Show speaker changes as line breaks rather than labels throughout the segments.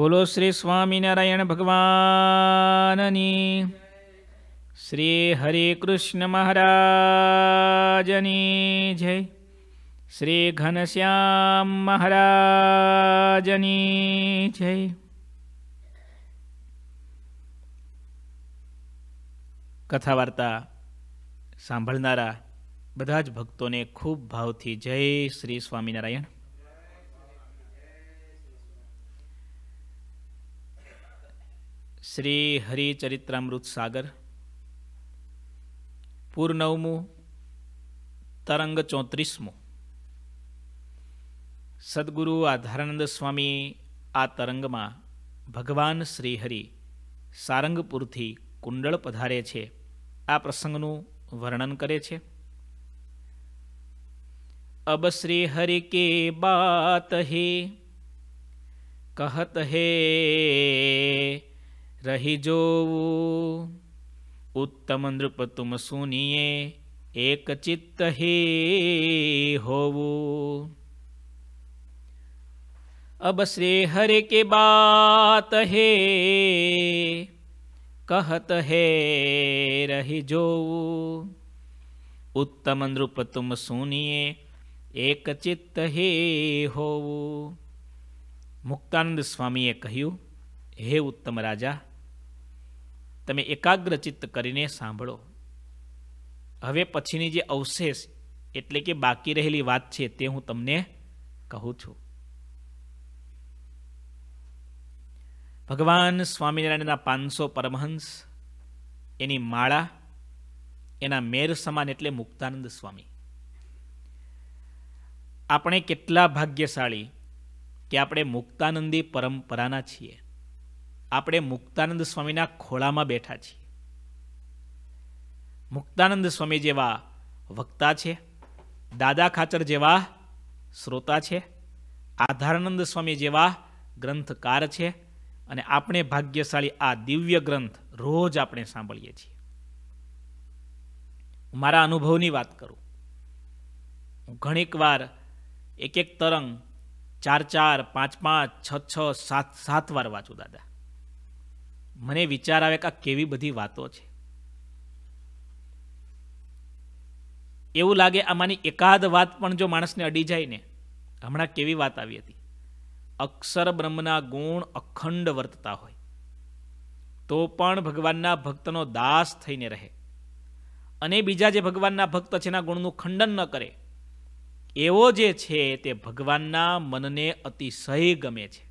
બોલો શ્રી સ્વામિનારાયણ ભગવાનની. શ્રી હરે કૃષ્ણ મહારાજની જય. શ્રી ઘનશ્યામ મહારાજની જય. કથા વાર્તા સાંભળનારા બધા જ ભક્તોને ખૂબ ભાવથી જય શ્રી સ્વામિનારાયણ. શ્રી હરિચરિત્રામૃત સાગર પૂર્ણવમું તરંગ ચોત્રીસમું. સદગુરુ આધારાનંદ સ્વામી આ તરંગમાં ભગવાન શ્રીહરિ સારંગપુરથી કુંડળ પધારે છે. આ પ્રસંગનું વર્ણન કરે છે. અબ શ્રી હરિ કે બાત હે, કહત હે રહી જોવું ઉત્તમ નૃપ તુમ સુનીએ એક ચિત્ત હે હોવું अब श्री हरि की बात है कहत है रही जो उत्तम नृप तुम सुनिए એક ચિત્ત હે હોવું મુક્તાનંદ સ્વામીએ કહ્યું હે ઉત્તમ રાજા તમે એકાગ્રચિત્ત કરીને સાંભળો. હવે પછીની જે અવશેષ એટલે કે બાકી રહેલી વાત છે તે હું તમને કહું છું. ભગવાન સ્વામિનારાયણના પાંચસો પરમહંસ, એની માળા, એના મેર સમાન એટલે મુક્તાનંદ સ્વામી. આપણે કેટલા ભાગ્યશાળી કે આપણે મુક્તાનંદી પરંપરાના છીએ. આપણે મુક્તાનંદ સ્વામીના ખોળામાં બેઠા છીએ. મુક્તાનંદ સ્વામી જેવા વક્તા છે, દાદા ખાચર જેવા શ્રોતા છે, આધારાનંદ સ્વામી જેવા ગ્રંથકાર છે અને આપણે ભાગ્યશાળી આ દિવ્ય ગ્રંથ રોજ આપણે સાંભળીએ છીએ. મારા અનુભવની વાત કરું. હું ઘણીક વાર એક એક તરંગ ચાર ચાર પાંચ પાંચ છ છ સાત સાત વાર વાંચું, દાદા. મને વિચાર આવે કે આ કેવી બધી વાતો છે. એવું લાગે આમાંની એકાદ વાત પણ જો માણસને અડી જાય ને, હમણાં કેવી વાત આવી હતી. અક્ષર બ્રહ્મના ગુણ અખંડ વર્તતા હોય. તો પણ ભગવાનના ભક્તનો દાસ થઈને રહે. અને બીજા જે ભગવાનના ભક્ત છે, એના ગુણનું ખંડન ન કરે. એવો જે છે, તે ભગવાનના મનને અતિશય ગમે છે.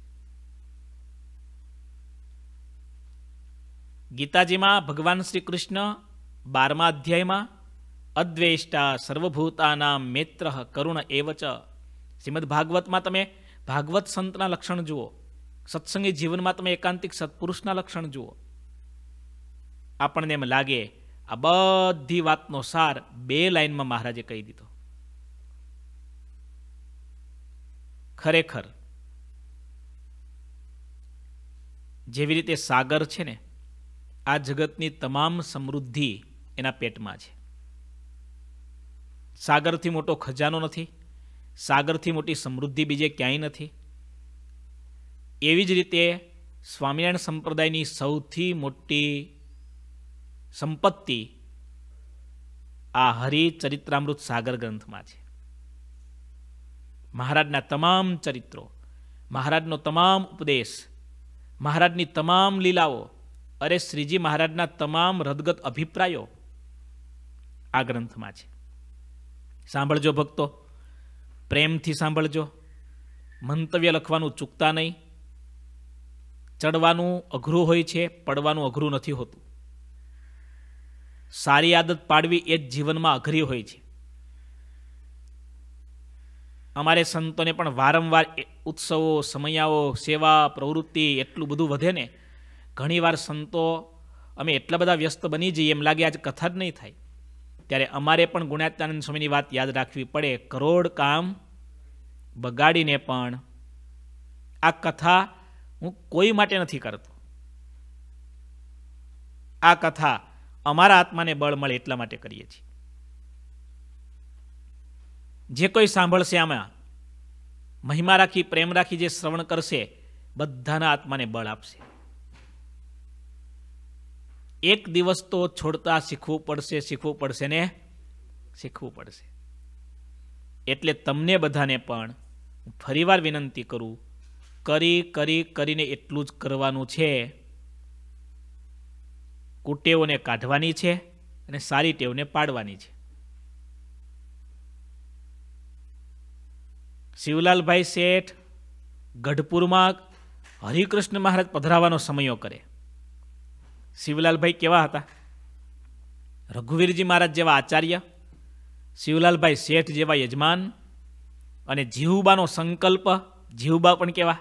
ગીતાજીમાં ભગવાન શ્રી કૃષ્ણ બારમા અધ્યાયમાં, અદ્વેષ્ટા સર્વભૂતાના મિત્ર કરુણ એવચ. શ્રીમદ ભાગવતમાં તમે ભાગવત સંતના લક્ષણ જુઓ. સત્સંગી જીવનમાં તમે એકાંતિક સત્પુરુષના લક્ષણ જુઓ. આપણને એમ લાગે, આ બધી વાતનો સાર બે લાઈનમાં મહારાજે કહી દીધો. ખરેખર, જેવી રીતે સાગર છે ને આ જગતની તમામ સમૃદ્ધિ એના પેટમાં છે. સાગરથી મોટો ખજાનો નથી, સાગરથી મોટી સમૃદ્ધિ બીજે ક્યાંય નથી. એવી જ રીતે સ્વામિનારાયણ સંપ્રદાયની સૌથી મોટી સંપત્તિ આ હરિચરિત્રામૃત સાગર ગ્રંથમાં છે. મહારાજના તમામ ચરિત્રો, મહારાજનો તમામ ઉપદેશ, મહારાજની તમામ લીલાઓ અરે શ્રીજી મહારાજના તમામ રદગત અભિપ્રાયો આ ગ્રંથમાં છે. સાંભળજો ભક્તો, પ્રેમથી સાંભળજો, મંતવ્ય લખવાનું ચૂકતા નહીં. ચડવાનું અઘરું હોય છે, પડવાનું અઘરું નથી હોતું. સારી આદત પાડવી એ જ જીવનમાં અઘરી હોય છે. અમારે સંતોને પણ વારંવાર ઉત્સવો સમયાઓ સેવા, પ્રવૃત્તિ એટલું બધું વધે ને ઘણીવાર સંતો અમે એટલા બધા વ્યસ્ત બની જઈએ એમ લાગે, આજે કથા જ નહીં થાય. ત્યારે અમારે પણ ગુણાત્યાનંદ સ્વામીની વાત યાદ રાખવી પડે. કરોડ કામ બગાડીને પણ આ કથા હું કોઈ માટે નથી કરતો. આ કથા અમારા આત્માને બળ મળે એટલા માટે કરીએ છીએ. જે કોઈ સાંભળશે આમાં, મહિમા રાખી, પ્રેમ રાખી જે શ્રવણ કરશે, બધાના આત્માને બળ આપશે. એક દિવસ તો છોડતા શીખવું પડશે શીખવું પડશે ને? શીખવું પડશે. એટલે તમને બધાને પણ ફરીવાર વિનંતી કરું, કરી કરી, કરીને એટલું જ કરવાનું છે. કુટેવોને કાઢવાની છે અને સારી ટેવને પાડવાની છે. શિવલાલભાઈ શેઠ ગઢપુરમાં હરિકૃષ્ણ મહારાજ પધરાવાનો સમયો કરે. શિવલાલભાઈ કેવા હતા? રઘુવીરજી મહારાજ જેવા આચાર્ય, શિવલાલભાઈ શેઠ જેવા યજમાન અને જીહુબાનો સંકલ્પ, જીહુબા પણ કેવા?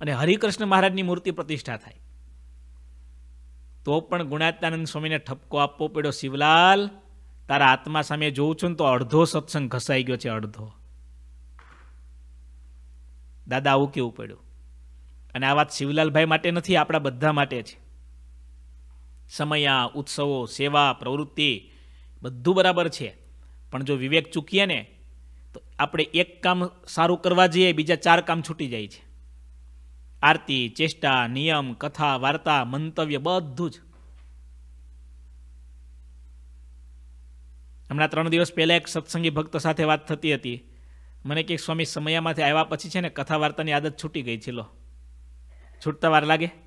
અને હરિકૃષ્ણ મહારાજની મૂર્તિ પ્રતિષ્ઠા થાય. તો પણ ગુણાત્યાનંદ સ્વામીને ઠપકો આપવો પડ્યો, શિવલાલ, તારા આત્મા સામે જોઉં છું ને તો અડધો સત્સંગ ઘસાઈ ગયો છે, અડધો. દાદા આવું કેવું પડ્યું? અને આ વાત શિવલાલભાઈ માટે નથી, આપણા બધા માટે છે. સમયા, ઉત્સવો, સેવા, પ્રવૃત્તિ બધું બરાબર છે. પણ જો વિવેક ચૂકીએ ને, તો આપણે એક કામ સારું કરવા જઈએ, બીજા ચાર કામ છૂટી જાય છે. આરતી, ચેષ્ટા, નિયમ, કથા, વાર્તા, મંતવ્ય બધું જ. હમણાં ત્રણ દિવસ પહેલાં એક સત્સંગી ભક્ત સાથે વાત થતી હતી. મને કે, સ્વામી, સમયામાંથી આવ્યા પછી છે ને, કથા વાર્તાની આદત છૂટી ગઈ છે, લો. છૂટતા વાર લાગે?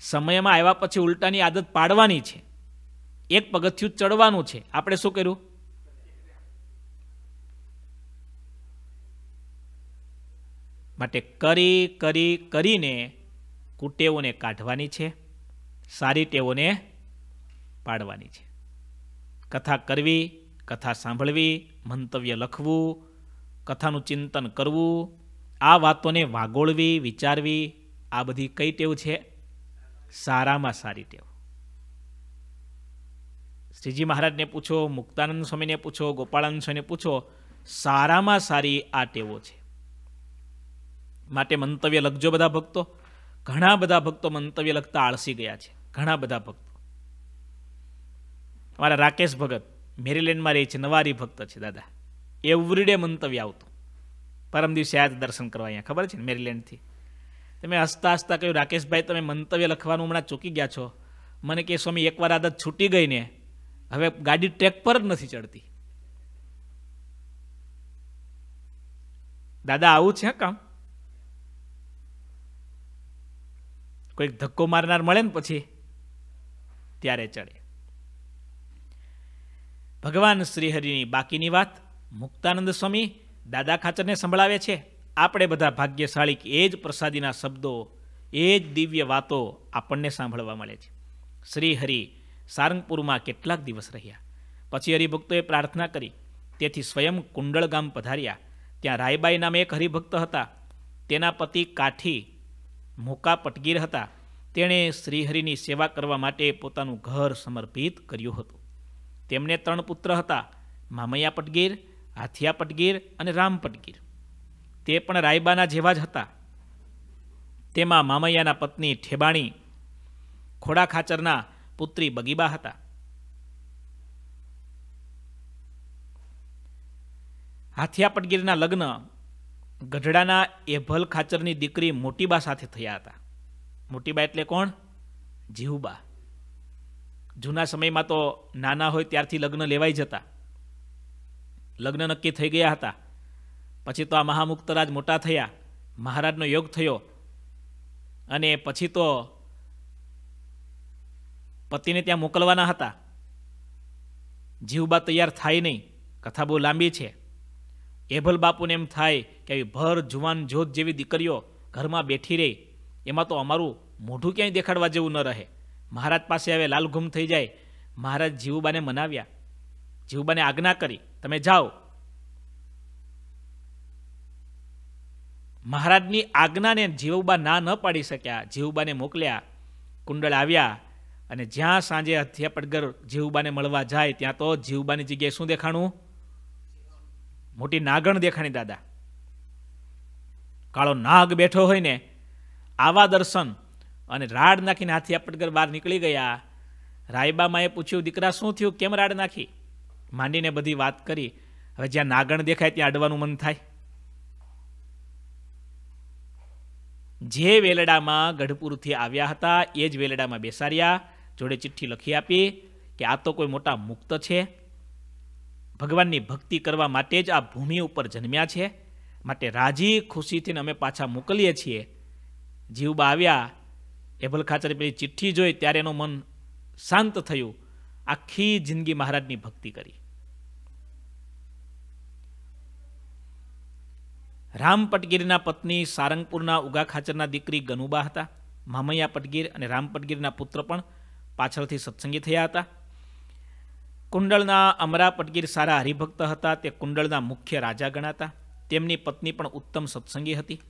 સમયમાં આવ્યા પછી ઉલટાની આદત પાડવાની છે. એક પગથિયું ચડવાનું છે. આપણે શું કર્યું? માટે કરી કરી, કરીને કુટેવોને કાઢવાની છે. સારી ટેવોને પાડવાની છે. કથા કરવી, કથા સાંભળવી, મંતવ્ય લખવું, કથાનું ચિંતન કરવું, આ વાતોને વાગોળવી, વિચારવી, આ બધી કઈ ટેવ છે? સારામાં સારી ટેવ. શ્રીજી મહારાજને પૂછો, મુક્તાનંદ સ્વામીને પૂછો, ગોપાળાનંદ સ્વામીને પૂછો, સારામાં સારી આ ટેવો છે. માટે મંતવ્ય લખજો બધા ભક્તો. ઘણા બધા ભક્તો મંતવ્ય લખતા આળસી ગયા છે. ઘણા બધા ભક્તો. અમારા રાકેશ ભગત, મેરીલેન્ડમાં રહે છે, નવારી ભક્ત છે દાદા. એવરીડે મંતવ્ય આવતું. પરમ દિવસે આજ દર્શન કરવા અહીંયા, ખબર છે ને, મેરીલેન્ડથી? તમે હસતા હસતા કહ્યું, રાકેશભાઈ, તમે મંતવ્ય લખવાનું હમણાં ચૂકી ગયા છો. મને કે સ્વામી, એકવાર આદત છૂટી ગઈ ને, હવે ગાડી ટ્રેક પર જ નથી ચડતી. દાદા, આવું છે કામ? કોઈક ધક્કો મારનાર મળે ને પછી. ત્યારે ચડે. ભગવાન શ્રીહરિની બાકીની વાત મુક્તાનંદ સ્વામી દાદા ખાચરને સંભળાવે છે? આપણે બધા ભાગ્યશાળી કે એ જ પ્રસાદીના શબ્દો, એ જ દિવ્ય વાતો આપણને સાંભળવા મળે છે. શ્રી હરિ, સારંગપુરમાં કેટલાક દિવસ રહ્યા. પછી હરિભક્તોએ પ્રાર્થના કરી. તેથી સ્વયં કુંડળ ગામ પધાર્યા. ત્યાં રાયબાઈ નામે એક હરિભક્ત હતા. તેના પતિ કાઠી, મોકા પટગીર હતા. તેણે શ્રીહરિની સેવા કરવા માટે પોતાનું ઘર સમર્પિત કર્યું હતું. તેમને ત્રણ પુત્ર હતા. મામૈયા પટગીર, હાથિયા પટગીર અને રામ પટગીર. તે પણ રાયબાના જેવા જ હતા. તેમાં મામૈયાના પત્ની ઠેબાણી ખોડા ખાચરના પુત્રી બગીબા હતા. હાથિયાપટગીરના લગ્ન ગઢડાના એભલ ખાચરની દીકરી મોટીબા સાથે થયા હતા. મોટીબા એટલે કોણ? જીવબા જૂના સમયમાં તો નાના હોય ત્યારથી લગ્ન લેવાઈ જતા. લગ્ન નક્કી થઈ ગયા હતા. પછી તો આ મહામુક્તરાજ મોટા થયા, મહારાજનો યોગ થયો અને પછી તો પતિને ત્યાં મોકલવાના હતા. જીવબા તૈયાર થાય નહીં, કથા બહુ લાંબી છે. એભલ બાપુને એમ થાય કે આવી ભર જુવાન જોત જેવી દીકરીઓ ઘરમાં બેઠી રહી, એમાં તો અમારું મોઢું ક્યાંય દેખાડવા જેવું ન રહે. મહારાજ પાસે હવે લાલઘુમ થઈ જાય. મહારાજ જીવુબાને મનાવ્યા. જીવુબાને આજ્ઞા કરી, તમે જાઓ. મહારાજની આજ્ઞાને જીવુબા ના ન પાડી શક્યા. જીવુબાને મોકલ્યા, કુંડળ આવ્યા અને જ્યાં સાંજે હથિયા જીવુબાને મળવા જાય ત્યાં તો જીવુબાની જગ્યાએ શું દેખાણું? મોટી નાગણ દેખાણી દાદા. કાળો નાગ બેઠો હોય ને આવા દર્શન અને રાડ નાખીને હાથી બહાર નીકળી ગયા. રાયબામાએ પૂછ્યું, દીકરા, શું થયું? કેમ રાડ નાખી? માંડીને બધી વાત કરી. હવે જ્યાં નાગણ દેખાય ત્યાં અડવાનું મન થાય. જે વેલડામાં ગઢપુરથી આવ્યા હતા, એ જ વેલડામાં બેસાડ્યા. જોડે ચિઠ્ઠી લખી આપી કે આ તો કોઈ મોટા મુક્ત છે. ભગવાનની ભક્તિ કરવા માટે જ આ ભૂમિ ઉપર જન્મ્યા છે. માટે રાજી ખુશીથી અમે પાછા મોકલીએ છીએ. જીવબા આવ્યા. એભલ ખાચરે પેલી ચિઠ્ઠી જોઈ ત્યારે એનું મન શાંત થયું. આખી જિંદગી મહારાજની ભક્તિ કરી. રામ પટગીરના પત્ની સારંગપુરના ઉગા ખાચરના દીકરી ગનુબા હતા. મામૈયા પટગીર અને રામ પટગીરના પુત્ર પણ પાછળથી સત્સંગી થયા હતા. કુંડળના અમરા પટગીર સારા હરિભક્ત હતા, તે કુંડળના મુખ્ય રાજા ગણાતા. તેમની પત્ની પણ ઉત્તમ સત્સંગી હતી.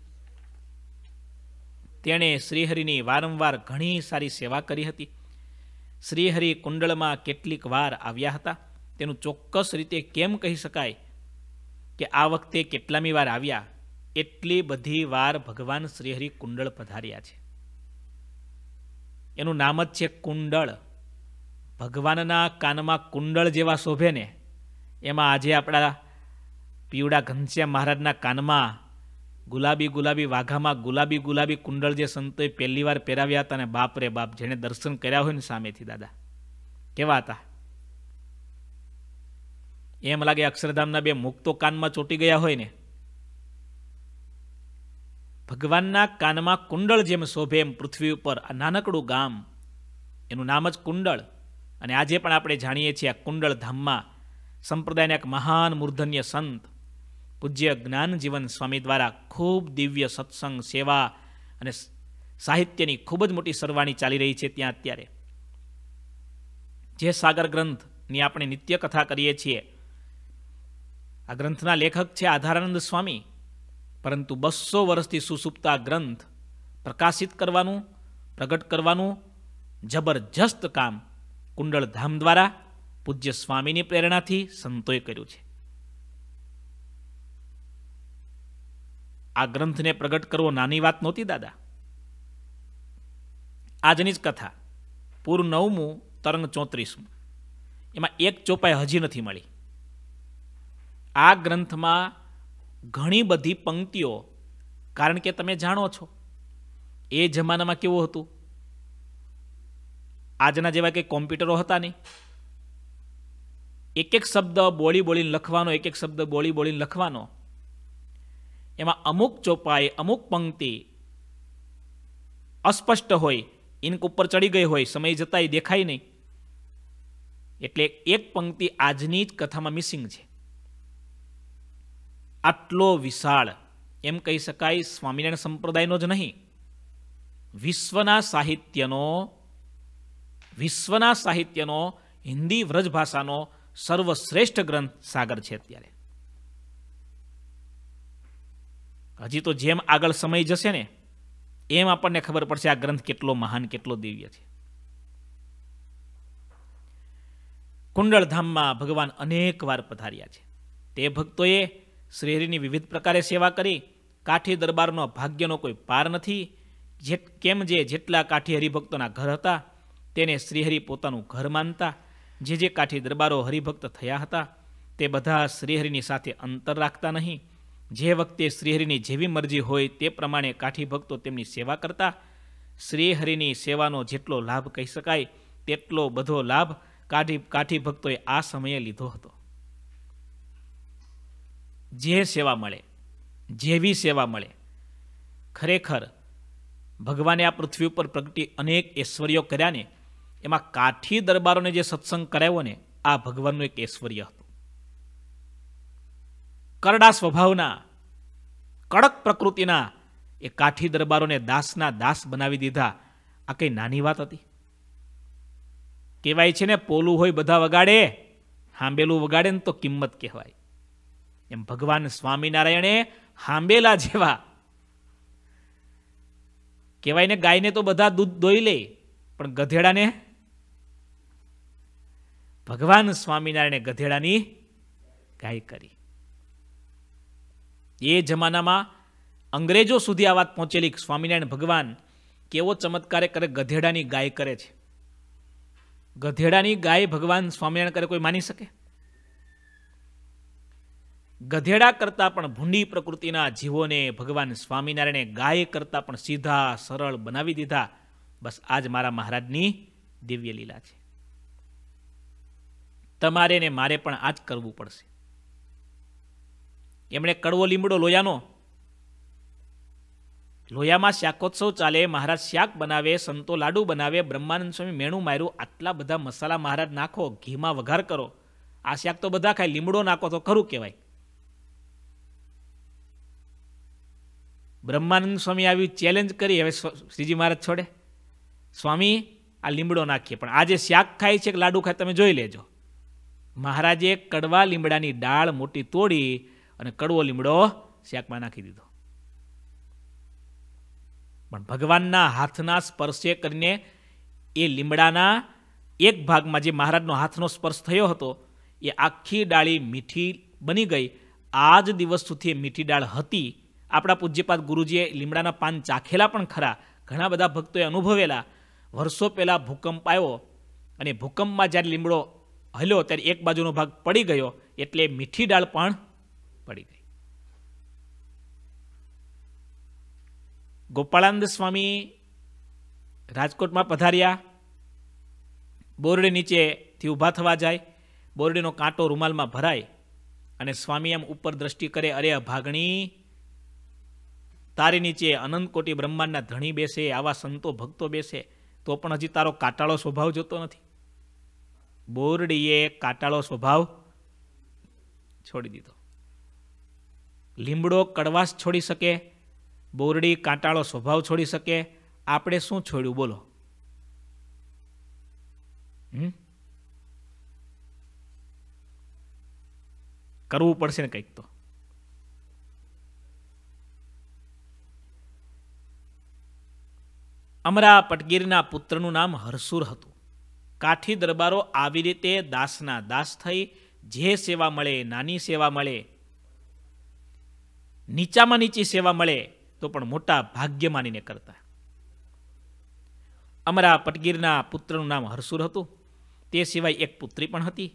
તેણે શ્રીહરિની વારંવાર ઘણી સારી સેવા કરી હતી. શ્રીહરિ કુંડળમાં કેટલીક વાર આવ્યા હતા. તેનું ચોક્કસ રીતે કેમ કહી શકાય કે આ વખતે કેટલામી વાર આવ્યા? એટલી બધી વાર ભગવાન શ્રીહરિ કુંડળ પધાર્યા છે. એનું નામ જ છે કુંડળ. ભગવાનના કાનમાં કુંડળ જેવા શોભે ને, એમાં આજે આપણા પીવડા ઘનશ્યામ મહારાજના કાનમાં ગુલાબી ગુલાબી વાઘામાં ગુલાબી ગુલાબી કુંડળ જે સંતોએ પહેલી વાર પહેરાવ્યા હતા ને, બાપ રે બાપ, જેણે દર્શન કર્યા હોય ને સામેથી દાદા. કેવા હતા? એમ લાગે અક્ષરધામના બે મુક્તો કાનમાં ચોટી ગયા હોય ને ભગવાનના કાનમાં કુંડળ જેમ શોભે એમ પૃથ્વી ઉપર આ નાનકડું ગામ. એનું નામ જ કુંડળ. અને આજે પણ આપણે જાણીએ છીએ આ કુંડળ ધામમાં સંપ્રદાયના એક મહાન મૂર્ધન્ય સંત, પૂજ્ય જ્ઞાનજીવન સ્વામી દ્વારા ખૂબ દિવ્ય સત્સંગ, સેવા અને સાહિત્યની ખૂબ જ મોટી સરવાણી ચાલી રહી છે ત્યાં અત્યારે. જે સાગર ગ્રંથની આપણે નિત્ય કથા કરીએ છીએ. આ ગ્રંથના લેખક છે આધારાનંદ સ્વામી. પરંતુ બસો વર્ષથી સુસુપ્તા ગ્રંથ પ્રકાશિત કરવાનું, પ્રગટ કરવાનું, જબરજસ્ત કામ કુંડળધામ દ્વારા પૂજ્ય સ્વામીની પ્રેરણાથી સંતોએ કર્યું છે. આ ગ્રંથને પ્રગટ કરવો નાની વાત નહોતી, દાદા. આજની જ કથા, પૂર નવમું, તરંગ ચોત્રીસમું. એમાં એક ચોપાઈ હજી નથી મળી. આ ગ્રંથમાં ઘણી બધી પંક્તિઓ. કારણ કે તમે જાણો છો, એ જમાનામાં કેવું હતું? આજના જેવા કંઈ કોમ્પ્યુટરો હતા નહીં. એક એક શબ્દ બોળી બોલીને લખવાનો, એક એક શબ્દ બોળી બોલીને લખવાનો. એમાં અમુક ચોપાઈ, અમુક પંક્તિ અસ્પષ્ટ હોય, ઇન્ક ઉપર ચડી ગઈ હોય, સમય જતાંય દેખાય નહીં. એટલે એક પંક્તિ આજની જ કથામાં મિસિંગ છે. આટલો વિશાળ, એમ કહી શકાય સ્વામિનારાયણ સંપ્રદાયનો જ નહીં. વિશ્વના સાહિત્યનો વિશ્વના સાહિત્યનો, હિન્દી વ્રજ ભાષાનો સર્વશ્રેષ્ઠ ગ્રંથ સાગર છે અત્યારે. હજી તો જેમ આગળ સમય જશે ને, એમ આપણને ખબર પડશે આ ગ્રંથ કેટલો મહાન, કેટલો દિવ્ય છે. કુંડળધામમાં ભગવાન અનેક વાર પધાર્યા છે. તે ભક્તોએ શ્રીહરિની વિવિધ પ્રકારે સેવા કરી. કાઠી દરબારનો ભાગ્યનો કોઈ પાર નથી. જે કેમ જે જેટલા કાઠી હરિભક્તોના ઘર હતા, તેને શ્રીહરિ પોતાનું ઘર માનતા, જે જે કાઠી દરબારો હરિભક્ત થયા હતા, તે બધા શ્રીહરિની સાથે અંતર રાખતા નહીં. જે વખતે શ્રીહરિની જેવી મરજી હોય તે પ્રમાણે કાઠી ભક્તો તેમની સેવા કરતા. શ્રીહરિની સેવાનો જેટલો લાભ કહી શકાય, તેટલો બધો લાભ કાઠી કાઠી ભક્તોએ આ સમયે લીધો હતો. જે સેવા મળે, જેવી સેવા મળે. ખરેખર, ભગવાને આ પૃથ્વી ઉપર પ્રગટી અનેક ઐશ્વર્યો કર્યા ને, એમાં કાઠી દરબારોને જે સત્સંગ કરાવ્યો ને, આ ભગવાનનું એક ઐશ્વર્ય હતું. કરડા સ્વભાવના, કડક પ્રકૃતિના, એ કાઠી દરબારોને દાસના દાસ બનાવી દીધા. આ કઈ નાની વાત હતી? કહેવાય છે ને, પોલું હોય બધા વગાડે, હાંબેલું વગાડે ને તો કિંમત કહેવાય. એમ ભગવાન સ્વામિનારાયણે હાંબેલા જેવા કહેવાય ને ગાયને તો બધા દૂધ દોઈ લે, પણ ગધેડાને? ભગવાન સ્વામિનારાયણે ગધેડાની ગાય કરી. એ જમાનામાં અંગ્રેજો સુધી આ વાત પહોંચેલી સ્વામિનારાયણ ભગવાન કેવો ચમત્કાર કરે, ગધેડાની ગાય કરે છે. ગધેડાની ગાય ભગવાન સ્વામિનારાયણ કરે કોઈ માની શકે? ગધેડા કરતાં પણ ભૂંડી પ્રકૃતિના જીવોને ભગવાન સ્વામિનારાયણે ગાય કરતાં પણ સીધા, સરળ બનાવી દીધા. બસ આજ મારા મહારાજની દિવ્ય લીલા છે. તમારે ને મારે પણ આ જ કરવું પડશે. એમણે કડવો લીમડો લોયાનો. લોયામાં શાકોત્સવ ચાલે, મહારાજ શાક બનાવે, સંતો લાડુ બનાવે, બ્રહ્માનંદ સ્વામી મેણું માર્યું, આટલા બધા મસાલા મહારાજ નાખો, ઘીમાં વઘાર કરો. આ શાક તો બધા ખાય, લીમડો નાખો તો ખરું કહેવાય. બ્રહ્માનંદ સ્વામી આવી ચેલેન્જ કરી. હવે શ્રીજી મહારાજ છોડે. સ્વામી, આ લીમડો નાખીએ. પણ આજે શાક ખાય છે કે લાડુ ખાય તમે જોઈ લેજો. મહારાજે કડવા લીમડાની ડાળ મોટી તોડી અને કડવો લીમડો શાકમાં નાખી દીધો. પણ ભગવાનના હાથના સ્પર્શે કરીને એ લીમડાના એક ભાગમાં જે મહારાજનો હાથનો સ્પર્શ થયો હતો, એ આખી ડાળી મીઠી બની ગઈ. આ જ દિવસ સુધી મીઠી ડાળ હતી. આપણા પૂજ્યપાદ ગુરુજીએ લીમડાના પાન ચાખેલા પણ ખરા. ઘણા બધા ભક્તોએ અનુભવેલા. વર્ષો પહેલાં ભૂકંપ આવ્યો અને ભૂકંપમાં જ્યારે લીમડો હલ્યો ત્યારે એક બાજુનો ભાગ પડી ગયો એટલે મીઠી ડાળ પણ પડી ગઈ. ગોપાળાનંદ સ્વામી રાજકોટમાં પધાર્યા. બોરડી નીચેથી ઊભા થવા જાય. બોરડીનો કાંટો રૂમાલમાં ભરાય અને સ્વામી એમ ઉપર દ્રષ્ટિ કરે, અરે અભાગણી તારી નીચે અનંત કોટી બ્રહ્માંડના ધણી બેસે, આવા સંતો ભક્તો બેસે, તો પણ હજી તારો કાટાળો સ્વભાવ જોતો નથી. બોરડીએ કાટાળો સ્વભાવ છોડી દીધો. લીમડો કડવાશ છોડી શકે, બોરડી કાંટાળો સ્વભાવ છોડી શકે, આપણે શું છોડ્યું બોલો? કરવું પડશે ને કંઈક તો. અમરા પટગીરના પુત્રનું નામ હરસુર હતું. કાઠી દરબારો આવી રીતે દાસના દાસ થઈ જે સેવા મળે નાની સેવા મળે, નીચામાં નીચી સેવા મળે તો પણ મોટા ભાગ્ય માનીને કરતા. અમરા પટગીરના પુત્રનું નામ હરસુર હતું. તે સિવાય એક પુત્રી પણ હતી,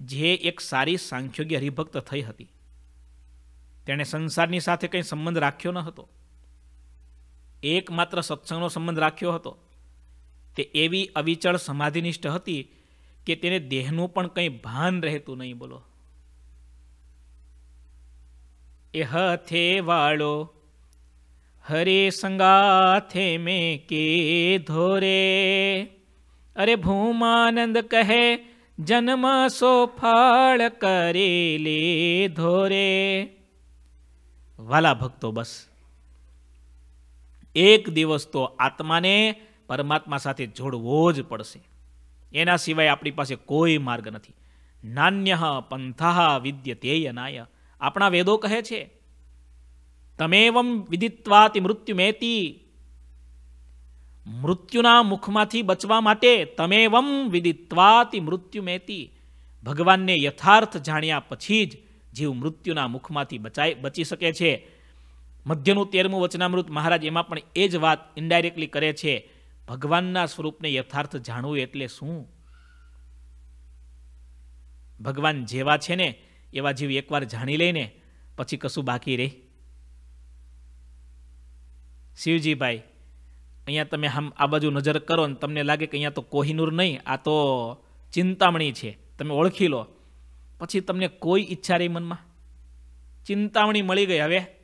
જે એક સારી સાંખ્યોગી હરિભક્ત થઈ હતી. તેણે સંસારની સાથે કંઈ સંબંધ રાખ્યો ન હતો. એકમાત્ર સત્સંગનો સંબંધ રાખ્યો હતો. તે એવી અવિચળ સમાધિનિષ્ઠ હતી કે તેને દેહનું પણ કંઈ ભાન રહેતું નહીં બોલો. એ હથે વાળો, હરે સંગાથે મેં કે ધોરે, અરે ભૂમાનંદ કહે, જન્મ સો ફળ કરે લે ધોરે. વાલા ભક્તો બસ. એક દિવસ તો આત્માને પરમાત્મા સાથે જોડવો જ પડશે. એના સિવાય આપણી પાસે કોઈ માર્ગ નથી. નાન્ય પંથા વિદ્યતેય નાય આપણા વેદો કહે છે, તમેવમ વિદિત્વાતિ મૃત્યુમેતી. મૃત્યુના મુખમાંથી બચવા માટે તમેવમ વિદિત્વાતિ મૃત્યુમેતી. ભગવાનને યથાર્થ જાણ્યા પછી જ જીવ મૃત્યુના મુખમાંથી બચાઈ બચી શકે છે. મધ્યનું તેરમું વચનામૃત મહારાજ એમાં પણ એ જ વાત ઇન્ડાયરેક્ટલી કરે છે, ભગવાનના સ્વરૂપને યથાર્થ જાણવું એટલે શું? ભગવાન જેવા છે ને, એવા જીવ એકવાર જાણી લઈને પછી કશું બાકી રહે. શિવજીભાઈ, અહીંયા તમે આમ આ બાજુ નજર કરો ને તમને લાગે કે અહીંયા તો કોહિનૂર નહીં, આ તો ચિંતામણી છે. તમે ઓળખી લો. પછી તમને કોઈ ઈચ્છા રહી મનમાં? ચિંતામણી મળી ગઈ હવે.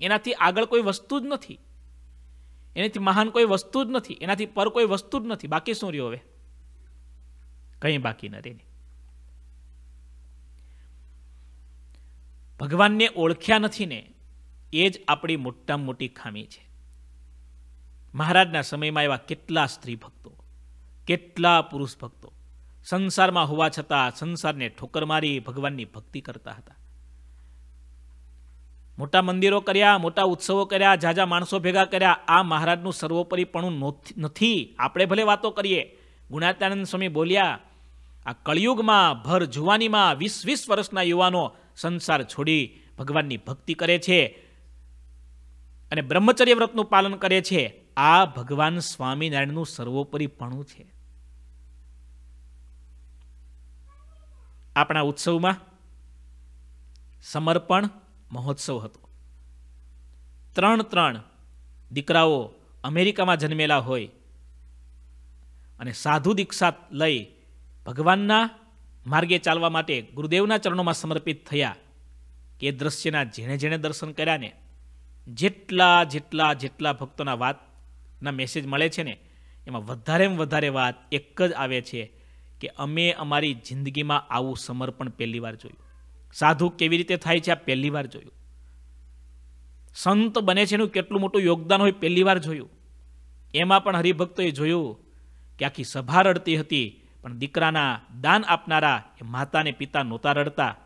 એનાથી આગળ કોઈ વસ્તુ જ નથી. એનાથી મહાન કોઈ વસ્તુ જ નથી. એનાથી પર કોઈ વસ્તુ જ નથી. બાકી શું રહ્યું હવે? કંઈ બાકી નથી ભગવાનને ઓળખ્યા નથી ને એ જ આપણી મોટામાં મોટી ખામી છે. મહારાજના સમયમાં એવા કેટલા સ્ત્રી ભક્તો, કેટલા પુરુષ ભક્તો, સંસારમાં હોવા છતાં સંસારને ઠોકર મારી ભગવાનની ભક્તિ કરતા હતા. મોટા મંદિરો કર્યા, મોટા ઉત્સવો કર્યા, જાજા માણસો ભેગા કર્યા, આ મહારાજનું સર્વોપરીપણું નથી આપણે ભલે વાતો કરીએ. ગુણાત્યાનંદ સ્વામી બોલ્યા, આ કળિયુગમાં ભર જુવાનીમાં વીસ વીસ વર્ષના યુવાનો સંસાર છોડી ભગવાનની ભક્તિ કરે છે અને બ્રહ્મચર્ય વ્રતનું પાલન કરે છે. આ ભગવાન સ્વામિનારાયણનું સર્વોપરીપણું છે. આપણા ઉત્સવમાં સમર્પણ મહોત્સવ હતો. ત્રણ ત્રણ દીકરાઓ અમેરિકામાં જન્મેલા હોય અને સાધુ દીક્ષા લઈ ભગવાનના માર્ગે ચાલવા માટે ગુરુદેવના ચરણોમાં સમર્પિત થયા એ દ્રશ્યના જેણે જેણે દર્શન કર્યા ને, જેટલા જેટલા જેટલા ભક્તોના વાતના મેસેજ મળે છે ને, એમાં વધારેમાં વધારે વાત એક જ આવે છે કે અમે અમારી જિંદગીમાં આવું સમર્પણ પહેલી વાર જોયું. સાધુ કેવી રીતે થાય છે આ પહેલી વાર જોયું. સંત બને છે એનું કેટલું મોટું યોગદાન હોય પહેલી વાર જોયું. એમાં પણ હરિભક્તોએ જોયું કે આખી સભા રડતી હતી, પણ દીકરાના દાન આપનારા એ માતાને પિતા નહોતા રડતા.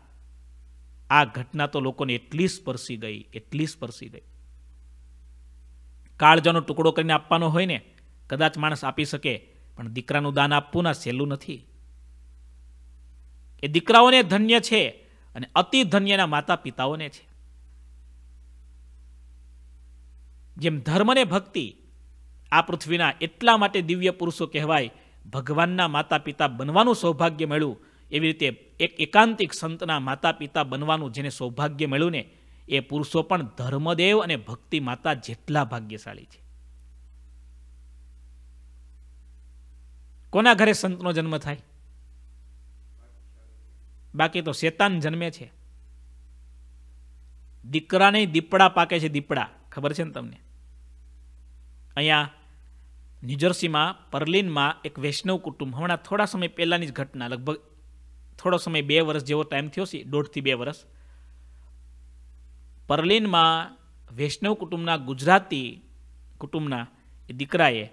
આ ઘટના તો લોકોને એટલી સ્પર્શી ગઈ, એટલી સ્પર્શી ગઈ. કાળજાનો ટુકડો કરીને આપવાનો હોય ને, કદાચ માણસ આપી શકે, પણ દીકરાનું દાન આપવું ના સહેલું નથી. એ દીકરાઓને ધન્ય છે અને અતિ ધન્યના માતા પિતાઓને છે. જેમ ધર્મને ભક્તિ આ પૃથ્વીના એટલા માટે દિવ્ય પુરુષો કહેવાય, ભગવાનના માતા પિતા બનવાનું સૌભાગ્ય મળ્યું, એવી રીતે એક એકાંતિક સંતના માતા પિતા બનવાનું જેને સૌભાગ્ય મળ્યું ને, એ પુરુષો પણ ધર્મદેવ અને ભક્તિ માતા જેટલા ભાગ્યશાળી છે. કોના ઘરે સંતનો જન્મ થાય? બાકી તો શેતાન જન્મે છે. દીકરાને દીપડા પાકે છે દીપડા. ખબર છે ને તમને? અહીંયા ન્યુજર્સીમાં પર્લિનમાં એક વૈષ્ણવ કુટુંબ, હમણાં થોડા સમય પહેલાંની જ ઘટના, લગભગ થોડો સમય બે વર્ષ જેવો ટાઈમ થયો છે, દોઢથી બે વર્ષ. પર્લિનમાં વૈષ્ણવ કુટુંબના ગુજરાતી કુટુંબના એ દીકરાએ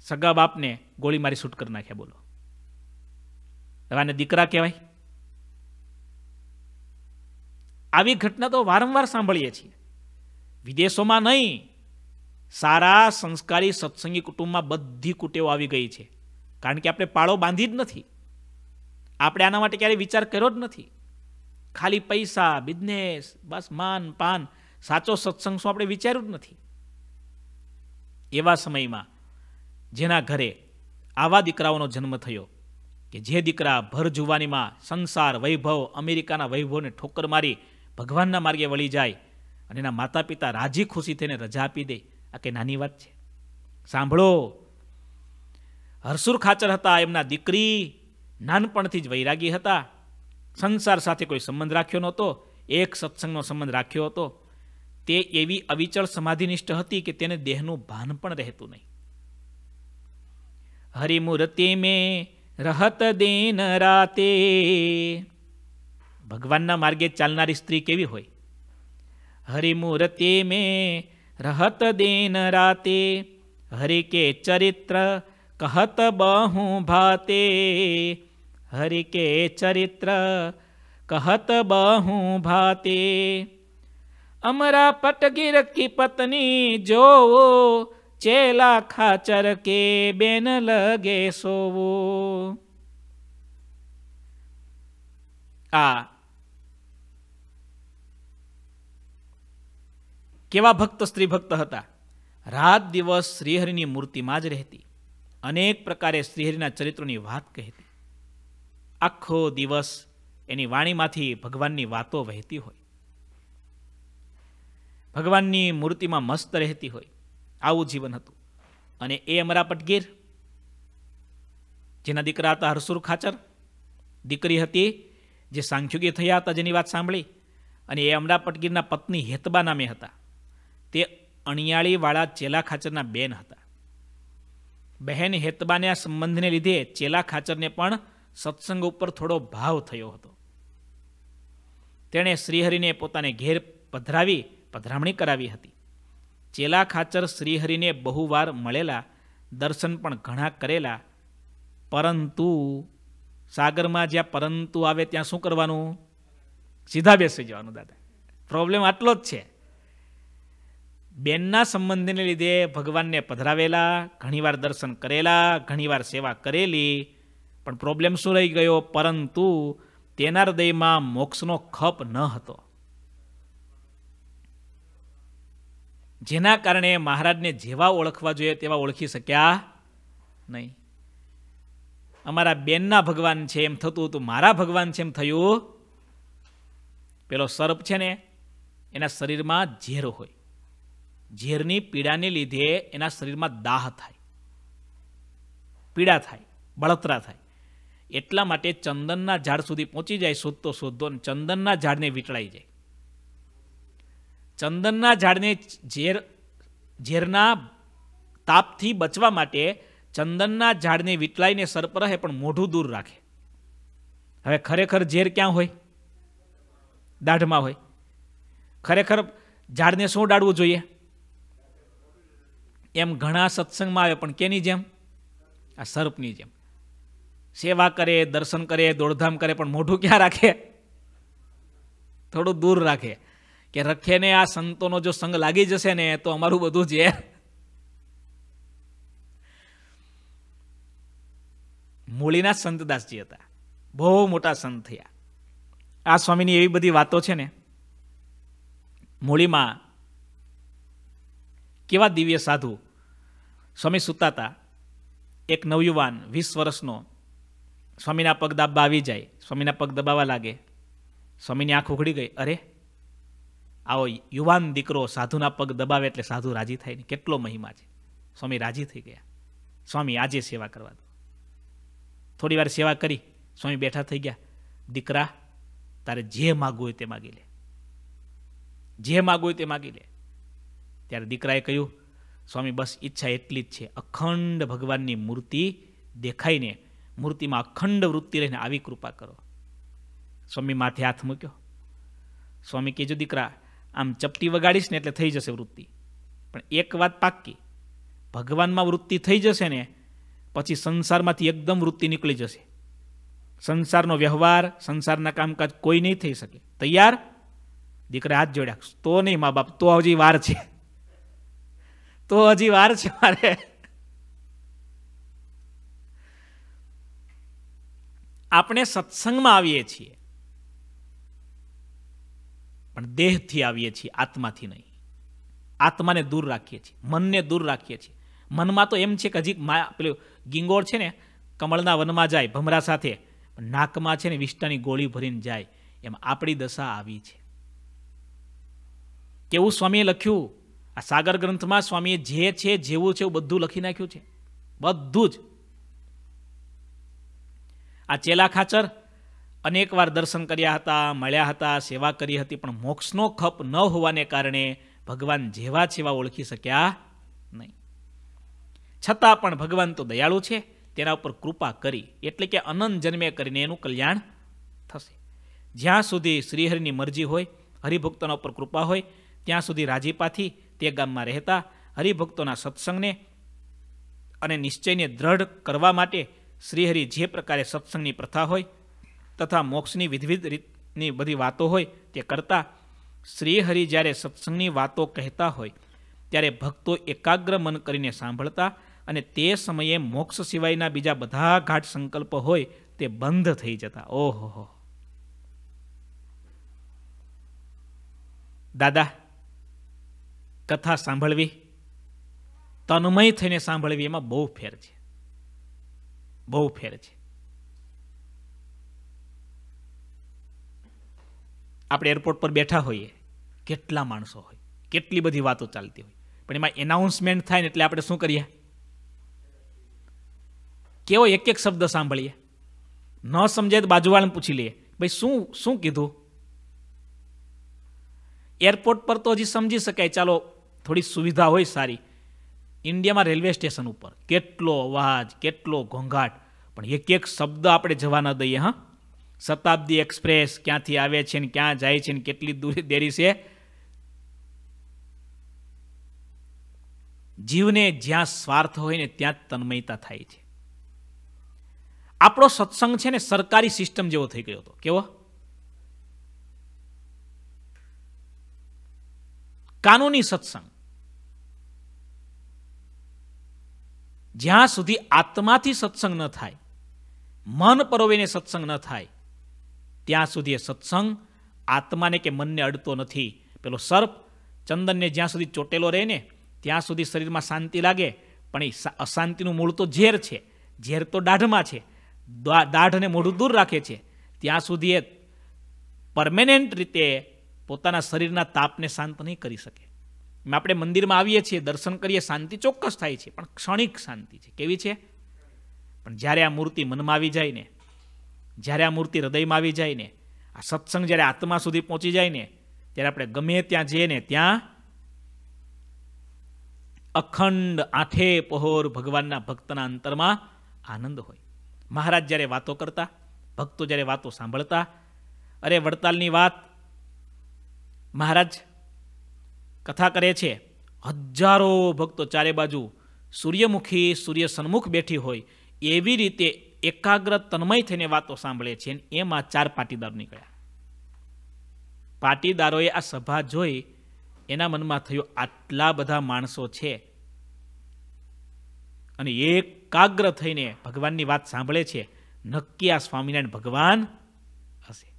સગા બાપને ગોળી મારી શૂટ કરી નાખ્યા, બોલો. હવે આને દીકરા કહેવાય. આવી ઘટના તો વારંવાર સાંભળીએ છીએ. વિદેશોમાં નહીં, સારા સંસ્કારી સત્સંગી કુટુંબમાં બધી કુટેવો આવી ગઈ છે. કારણ કે આપણે પાળો બાંધી જ નથી. આપણે આના માટે ક્યારેય વિચાર કર્યો જ નથી. ખાલી પૈસા બિઝનેસ બસ માન, પાન, સાચો સત્સંગ શું આપણે વિચાર્યું જ નથી. એવા સમયમાં જેના ઘરે આવા દીકરાઓનો જન્મ થયો. કે જે દીકરા ભર જુવાનીમાં સંસાર વૈભવ, અમેરિકાના વૈભવને ઠોકર મારી ભગવાનના માર્ગે વળી જાય અને એના માતા પિતા રાજી ખુશી થઈને રજા આપી દે, આ કે નાની વાત છે. સાંભળો, હરસુર ખાચર હતા, એમના દીકરી નાનપણથી જ વૈરાગી હતા. સંસાર સાથે કોઈ સંબંધ રાખ્યો નહોતો, એક સત્સંગનો સંબંધ રાખ્યો હતો. તે એવી અવિચળ સમાધિનિષ્ઠ હતી કે તેને દેહનું ભાન પણ રહેતું નહીં. હરિમૂર્તિ મેં રહત દેન રાતે ભગવાનના માર્ગે ચાલનારી સ્ત્રી કેવી હોય હરિમૂર્તિ મેં રહત દેન રાતે હરિ કે ચરિત્ર કહત બહુ ભાતે હરિ કે ચરિત્ર કહત બહુ ભાતે અમરા પટગીર કી પત્ની જો ચેલા ખાચર કે બેન લગે સોવો. આ. કેવા ભક્ત સ્ત્રી ભક્ત હતા? રાત દિવસ શ્રીહરિની મૂર્તિમાં જ રહેતી. અનેક પ્રકારે શ્રીહરિના ચરિત્રોની વાત કહેતી. આખો દિવસ એની વાણીમાંથી ભગવાનની વાતો વહેતી હોય. ભગવાનની મૂર્તિમાં મસ્ત રહેતી હોય. આવું જીવન હતું. અને એ અમરા પટગીર, જેના દીકરા હતા હરસુર ખાચર, દીકરી હતી જે સાંખ્યુગી થયા હતા જેની વાત સાંભળી, અને એ અમરા પટગીરના પત્ની હેતબા નામે હતા. તે અણિયાળીવાળા ચેલા ખાચરના બેન હતા. બહેન હેતબાને આ સંબંધને લીધે ચેલા ખાચરને પણ સત્સંગ ઉપર થોડો ભાવ થયો હતો. તેણે શ્રીહરિને પોતાને ઘેર પધરાવી, પધરામણી કરાવી હતી. ચેલા ખાચર શ્રીહરિને બહુવાર મળેલા, દર્શન પણ ઘણા કરેલા. પરંતુ, સાગરમાં જ્યાં પરંતુ આવે ત્યાં શું કરવાનું? સીધા બેસી જવાનું દાદા. પ્રોબ્લેમ આટલો જ છે. બેનના સંબંધને લીધે ભગવાનને પધરાવેલા, ઘણીવાર દર્શન કરેલા, ઘણીવાર સેવા કરેલી, પણ પ્રોબ્લેમ શું રહી ગયો? પરંતુ, તેના હૃદયમાં મોક્ષનો ખપ ન હતો. જેના કારણે મહારાજને જેવા ઓળખવા જોઈએ તેવા ઓળખી શક્યા નહીં. અમારા બેનના ભગવાન છે, એમ થતું હતું. મારા ભગવાન છે એમ થયું. પેલો સર્પ છે ને, એના શરીરમાં ઝેર હોય. ઝેરની પીડાને લીધે એના શરીરમાં દાહ થાય. પીડા થાય, બળતરા થાય. એટલા માટે ચંદનના ઝાડ સુધી પહોંચી જાય, શોધતો શોધતો ચંદનના ઝાડને વીંટળાઈ જાય. ચંદનના ઝાડને ઝેર, ઝેરના તાપથી બચવા માટે ચંદનના ઝાડને વીટલાઈને સર્પ રહે પણ મોઢું દૂર રાખે. હવે ખરેખર ઝેર ક્યાં હોય? દાઢમાં હોય. ખરેખર ઝાડને શું ડાળવું જોઈએ? એમ ઘણા સત્સંગમાં આવે, પણ કેની જેમ? આ સર્પની જેમ. સેવા કરે, દર્શન કરે, દોડધામ કરે, પણ મોઢું ક્યાં રાખે? થોડું દૂર રાખે. કે રખેને આ સંતોનો જો સંગ લાગી જશે ને, તો અમારું બધું જે મૂળીના સંતદાસજી હતા. બહુ મોટા સંત થયા. આ સ્વામીની એવી બધી વાતો છે ને, મૂળીમાં કેવા દિવ્ય સાધુ સ્વામી સુતાતા એક નવયુવાન વીસ વર્ષનો સ્વામીના પગ દાબવા આવી જાય, સ્વામીના પગ દબાવવા લાગે. સ્વામીની આંખ ઉઘડી ગઈ. અરે આવો યુવાન દીકરો સાધુના પગ દબાવે એટલે સાધુ રાજી થાય ને કેટલો મહિમા છે. સ્વામી રાજી થઈ ગયા. સ્વામી આજે સેવા કરવા દો. થોડી વાર સેવા કરી, સ્વામી બેઠા થઈ ગયા. દીકરા, તારે જે માગવું હોય તે માગી લે. જે માગવું હોય તે માગી લે. ત્યારે દીકરાએ કહ્યું, સ્વામી, બસ ઈચ્છા એટલી જ છે. અખંડ ભગવાનની મૂર્તિ દેખાઈને, મૂર્તિમાં અખંડ વૃત્તિ રહીને આવી કૃપા કરો. સ્વામી માથે હાથ મૂક્યો. સ્વામી કહેજો દીકરા આમ ચપટી વગાડીશ ને એટલે થઈ જશે વૃત્તિ. પણ એક વાત પાક્કી, ભગવાનમાં વૃત્તિ થઈ જશે ને, પછી સંસારમાંથી એકદમ વૃત્તિ નીકળી જશે. સંસારનો વ્યવહાર, સંસારના કામકાજ કોઈ નહીં થઈ શકે. તૈયાર? દીકરા હાથ જોડ્યા. તો નહીં, મા બાપ, તો હજી વાર છે. તો હજી વાર છે મારે. આપણે સત્સંગમાં આવીએ છીએ. પણ દેહથી આવીએ છીએ, આત્માથી નહીં. આત્માને દૂર રાખીએ છીએ, મનને દૂર રાખીએ છીએ. મનમાં તો એમ છે કે હજી પેલું ગીંગોળ છે ને, કમળના વનમાં જાય, ભમરા સાથે નાકમાં છે ને વિષ્ટાની ગોળી ભરીને જાય, એમ આપણી દશા આવી છે. કેવું સ્વામીએ લખ્યું? આ સાગર ગ્રંથમાં સ્વામીએ જે છે, જેવું છે એવું બધું લખી નાખ્યું છે. બધું જ. આ ચેલા ખાચર અનેકવાર દર્શન કર્યા હતા, મળ્યા હતા, સેવા કરી હતી, પણ મોક્ષનો ખપ ન હોવાને કારણે ભગવાન જેવા છેવા ઓળખી શક્યા નહીં. છતાં પણ ભગવાન તો દયાળુ છે, તેના ઉપર કૃપા કરી, એટલે કે અનંત જન્મે કરીને એનું કલ્યાણ થશે. જ્યાં સુધી શ્રીહરિની મરજી હોય, હરિભક્તોના ઉપર કૃપા હોય, ત્યાં સુધી રાજીપાથી તે ગામમાં રહેતા હરિભક્તોના સત્સંગને અને નિશ્ચયને દ્રઢ કરવા માટે શ્રીહરિ જે પ્રકારે સત્સંગની પ્રથા હોય તથા મોક્ષની વિધવિધ રીતની બધી વાતો હોય તે કરતા શ્રીહરિ જ્યારે સત્સંગની વાતો કહેતા હોય, ત્યારે ભક્તો એકાગ્ર મન કરીને સાંભળતા અને તે સમયે મોક્ષ સિવાયના બીજા બધા ઘાટ સંકલ્પ હોય તે બંધ થઈ જતા. ઓહો દાદા, કથા સાંભળવી, તન્મય થઈને સાંભળવી એમાં બહુ ફેર છે. બહુ ફેર છે. આપણે એરપોર્ટ પર બેઠા હોઈએ, કેટલા માણસો હોય, કેટલી બધી વાતો ચાલતી હોય. પણ એમાં એનાઉન્સમેન્ટ થાય ને એટલે આપણે શું કરીએ? કેવો એક એક શબ્દ સાંભળીએ. ન સમજે તો બાજુવાળાને પૂછી લઈએ, ભાઈ, શું શું કીધું? એરપોર્ટ પર તો હજી સમજી શકાય. ચાલો, થોડી સુવિધા હોય સારી. ઇન્ડિયામાં રેલવે સ્ટેશન ઉપર કેટલો અવાજ, કેટલો ઘોંઘાટ. પણ એક એક શબ્દ આપણે જવા ન દઈએ, હા? શતાબ્દી એક્સપ્રેસ ક્યાંથી આવે છે ને ક્યાં જાય છે ને કેટલી દૂર દેરી છે? જીવને જ્યાં સ્વાર્થ હોય ને ત્યાં તન્મયતા થાય છે. આપણો સત્સંગ છે ને સરકારી સિસ્ટમ જેવો થઈ ગયો હતો. કેવો? કાનૂની સત્સંગ. જ્યાં સુધી આત્માથી સત્સંગ ન થાય, મન પરોવીને સત્સંગ ન થાય ત્યાં સુધી એ સત્સંગ આત્માને કે મનને અડતો નથી. પેલો સર્પ ચંદનને જ્યાં સુધી ચોટેલો રહે ને, ત્યાં સુધી શરીરમાં શાંતિ લાગે, પણ એ અશાંતિનું મૂળ તો ઝેર છે. ઝેર તો દાઢમાં છે. દાઢને મોઢું દૂર રાખે છે. ત્યાં સુધી એ પરમેનન્ટ રીતે પોતાના શરીરના તાપને શાંત નહીં કરી શકે. આપણે મંદિરમાં આવીએ છીએ, દર્શન કરીએ, શાંતિ ચોક્કસ થાય છે, પણ ક્ષણિક શાંતિ છે. કેવી છે? પણ જ્યારે આ મૂર્તિ મનમાં આવી જાય ને જ્યારે આ મૂર્તિ હૃદયમાં આવી જાય ને, આ સત્સંગ જ્યારે આત્મા સુધી પહોંચી જાય ને, ત્યારે આપણે ગમે ત્યાં જઈએ ને, ત્યાં અખંડ આઠે પહોર ભગવાનના ભક્તના અંતરમાં આનંદ હોય. મહારાજ જ્યારે વાતો કરતા, ભક્તો જ્યારે વાતો સાંભળતા, અરે વડતાલની વાત, મહારાજ કથા કરે છે, હજારો ભક્તો ચારે બાજુ સૂર્યમુખી સૂર્ય સન્મુખ બેઠી હોય, એવી રીતે એકાગ્ર, તન્મય થઈને વાતો સાંભળે છે એમાં ચાર પાટીદાર નીકળ્યા. પાટીદારોએ આ સભા જોઈ એના મનમાં થયું, આટલા બધા માણસો છે. અને એકાગ્ર થઈને ભગવાનની વાત સાંભળે છે, નક્કી આ સ્વામિનારાયણ ભગવાન હશે.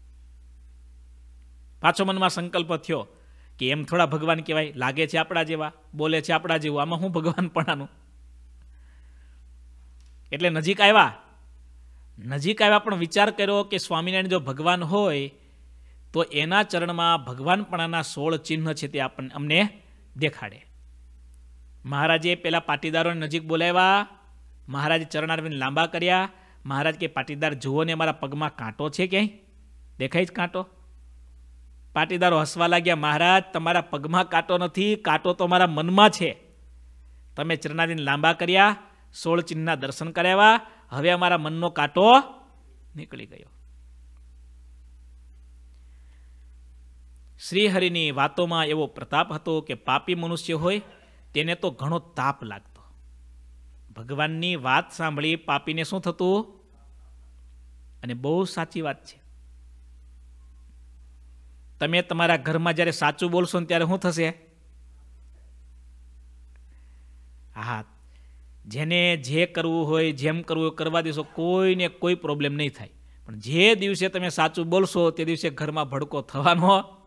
પાછો મનમાં સંકલ્પ થયો કે એમ થોડા ભગવાન કહેવાય, લાગે છે આપણા જેવા, બોલે છે આપણા જેવું, આમાં હું ભગવાન પણાનું? એટલે નજીક આવ્યા નજીક આવ્યા પણ વિચાર કર્યો કે સ્વામિનારાયણ જો ભગવાન હોય, તો એના ચરણમાં ભગવાનપણાના સોળ ચિહ્ન છે તે આપણને અમને દેખાડે. મહારાજે પેલા પાટીદારોને નજીક બોલાવ્યા, મહારાજે ચરણારવિંદ લાંબા કર્યા, મહારાજ કે પાટીદાર, જુઓ ને અમારા પગમાં કાંટો છે ક્યાંય? દેખાય જ કાંટો? પાટીદારો હસવા લાગ્યા, મહારાજ, તમારા પગમાં કાંટો નથી, કાંટો તો મારા મનમાં છે. તમે ચરણાદીન લાંબા કર્યા, સોળ ચિહ્નના દર્શન કરાવ્યા હવે અમારા મનનો કાંટો નીકળી ગયો. શ્રીહરિની વાતોમાં એવો પ્રતાપ હતો કે પાપી મનુષ્ય હોય તેને તો ઘણો તાપ લાગતો. ભગવાનની વાત સાંભળી પાપીને શું થતું? અને બહુ સાચી વાત છે. તમે તમારા ઘરમાં જ્યારે સાચું બોલશો ને ત્યારે શું થશે? હા જેને જે કરવું હોય, જેમ કરવું હોય, કરવા દેશો, કોઈને કોઈ પ્રોબ્લેમ નહીં થાય. પણ જે દિવસે તમે સાચું બોલશો, તે દિવસે ઘરમાં ભડકો થવાનો.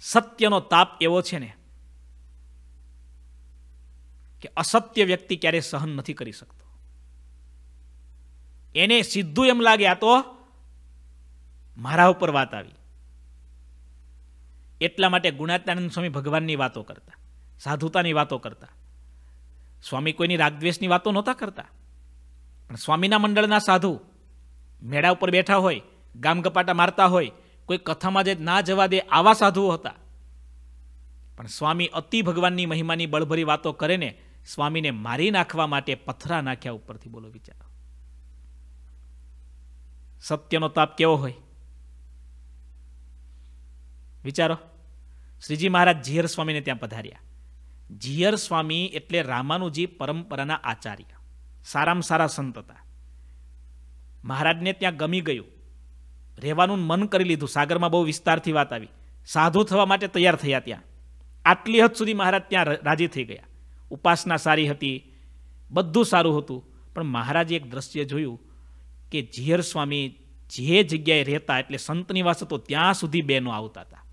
સત્યનો તાપ એવો છે ને કે અસત્ય વ્યક્તિ ક્યારે સહન નથી કરી શકતો. એને સીધું એમ લાગે, આ તો મારા ઉપર વાત આવી. એટલા માટે ગુણાત્યાનંદ સ્વામી ભગવાનની વાતો કરતા. સાધુતાની વાતો કરતા. સ્વામી કોઈની રાગદ્વેષની વાતો નહોતા કરતા. પણ સ્વામીના મંડળના સાધુ મેળા ઉપર બેઠા હોય, ગામ ગપાટા મારતા હોય, કોઈ કથામાં જે ના જવા દે આવા સાધુઓ હતા. પણ સ્વામી અતિ ભગવાનની મહિમાની બળભરી વાતો કરે ને સ્વામીને મારી નાખવા માટે પથરા નાખ્યા ઉપરથી બોલો વિચારો. સત્યનો તાપ કેવો હોય? વિચારો. શ્રીજી મહારાજ જીયર સ્વામીને ત્યાં પધાર્યા. જીયર સ્વામી એટલે રામાનુજી પરંપરાના આચાર્ય. સારામાં સારા સંત હતા. મહારાજને ત્યાં ગમી ગયું. રહેવાનું મન કરી લીધું. સાગરમાં બહુ વિસ્તારથી વાત આવી. સાધુ થવા માટે તૈયાર થયા ત્યાં. આટલી હદ સુધી મહારાજ ત્યાં રાજી થઈ ગયા. ઉપાસના સારી હતી. બધું સારું હતું. પણ મહારાજે એક દ્રશ્ય જોયું કે જીયર સ્વામી જે જગ્યાએ રહેતા એટલે સંત નિવાસ હતો ત્યાં સુધી બહેનો આવતા હતા.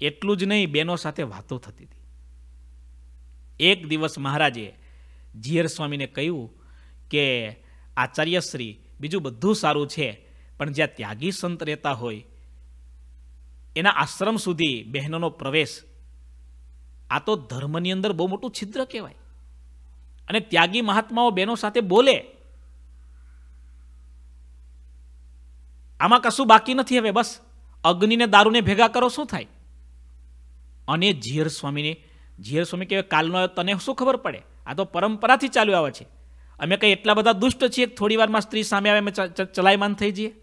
એટલું જ નહીં, બહેનો સાથે વાતો થતી હતી. એક દિવસ મહારાજે જીયર સ્વામીને કહ્યું કે આચાર્યશ્રી બીજું બધું સારું છે, પણ જ્યાં ત્યાગી સંત રહેતા હોય, એના આશ્રમ સુધી બહેનોનો પ્રવેશ, આ તો ધર્મની અંદર બહુ મોટું છિદ્ર કહેવાય. અને ત્યાગી મહાત્માઓ બહેનો સાથે બોલે, આમાં કશું બાકી નથી હવે, બસ. અગ્નિને દારૂને ભેગા કરો, શું થાય? અને જીયર સ્વામીને જીયર સ્વામી કહેવાય, કાલનો તને શું ખબર પડે? આ તો પરંપરાથી ચાલ્યું આવે છે. અમે કંઈ એટલા બધા દુષ્ટ છીએ થોડી વારમાં સ્ત્રી સામે આવે, અમે ચલાયમાન થઈ જઈએ.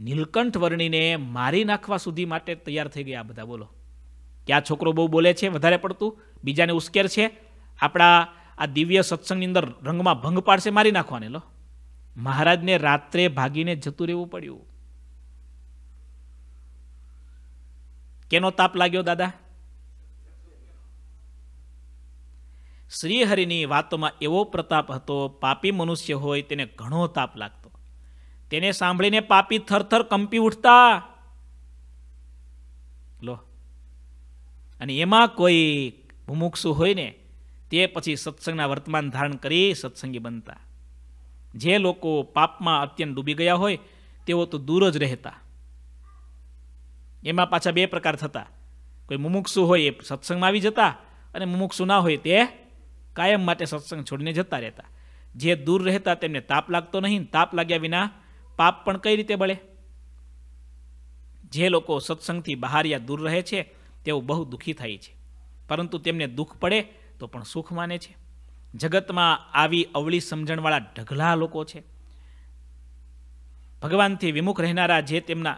નીલકંઠ વર્ણીને મારી નાખવા સુધી માટે તૈયાર થઈ ગયા બધા, બોલો. કે આ છોકરો બહુ બોલે છે, વધારે પડતું, બીજાને ઉશ્કેર છે. આપણા આ દિવ્ય સત્સંગની અંદર રંગમાં ભંગ પાડશે, મારી નાખવાને, લો. મહારાજને રાત્રે ભાગીને જતું રહેવું પડ્યું. કેનો તાપ લાગ્યો દાદા? શ્રીહરિની વાતોમાં એવો પ્રતાપ હતો, પાપી મનુષ્ય હોય તેને ઘણો તાપ લાગતો. તેને સાંભળીને પાપી થરથર કંપી ઉઠતા. લો. અને એમાં કોઈ ભૂમુક્ષુ હોય ને, તે પછી સત્સંગના વર્તમાન ધારણ કરી સત્સંગી બનતા. જે લોકો પાપમાં અત્યંત ડૂબી ગયા હોય, તેઓ તો દૂર જ રહેતા. એમાં પાછા બે પ્રકાર થતા. કોઈ મુમુક્ષુ હોય એ સત્સંગમાં આવી જતા અને મુમુક્ષુ ના હોય તે કાયમ માટે સત્સંગ છોડીને જતા રહેતા. જે દૂર રહેતા તેમને તાપ લાગતો નહીં તાપ લાગ્યા વિના પાપ પણ કઈ રીતે બળે? જે લોકો સત્સંગથી બહાર યા દૂર રહે છે, તેઓ બહુ દુઃખી થાય છે. પરંતુ તેમને દુઃખ પડે તો પણ સુખ માને છે. જગતમાં આવી અવળી સમજણવાળા ઢગલા લોકો છે. ભગવાનથી વિમુખ રહેનારા જે તેમના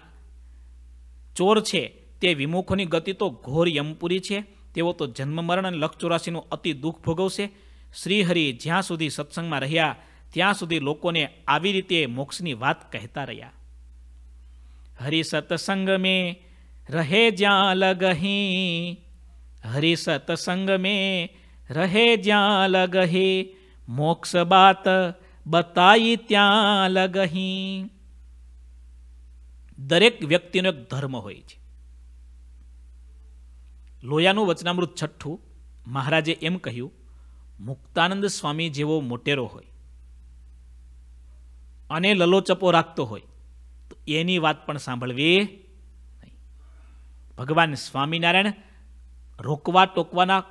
ચોર છે, તે વિમુખોની ગતિ તો ઘોર યમપુરી છે. તેઓ તો જન્મ મરણ અને લખ અતિ દુઃખ ભોગવશે. શ્રીહરિ જ્યાં સુધી સત્સંગમાં રહ્યા, ત્યાં સુધી લોકોને આવી રીતે મોક્ષની વાત કહેતા રહ્યા. હરિ સત્સંગ મેં રહે જ્યાં લગહી. હરિ સત્સંગ મેં રહે જ્યાં લગહી. મોક્ષ બાત બતાઈ ત્યાં લગહી. દરેક વ્યક્તિનો એક ધર્મ હોય છે. લોયાનું વચનામૃત છઠ્ઠું મહારાજે એમ કહ્યું, મુક્તાનંદ સ્વામી જેવો મોટેરો હોય અને લલોચપો રાખતો હોય, તો એની વાત પણ સાંભળવી નહીં. ભગવાન સ્વામિનારાયણ રોકવા ટોકવાના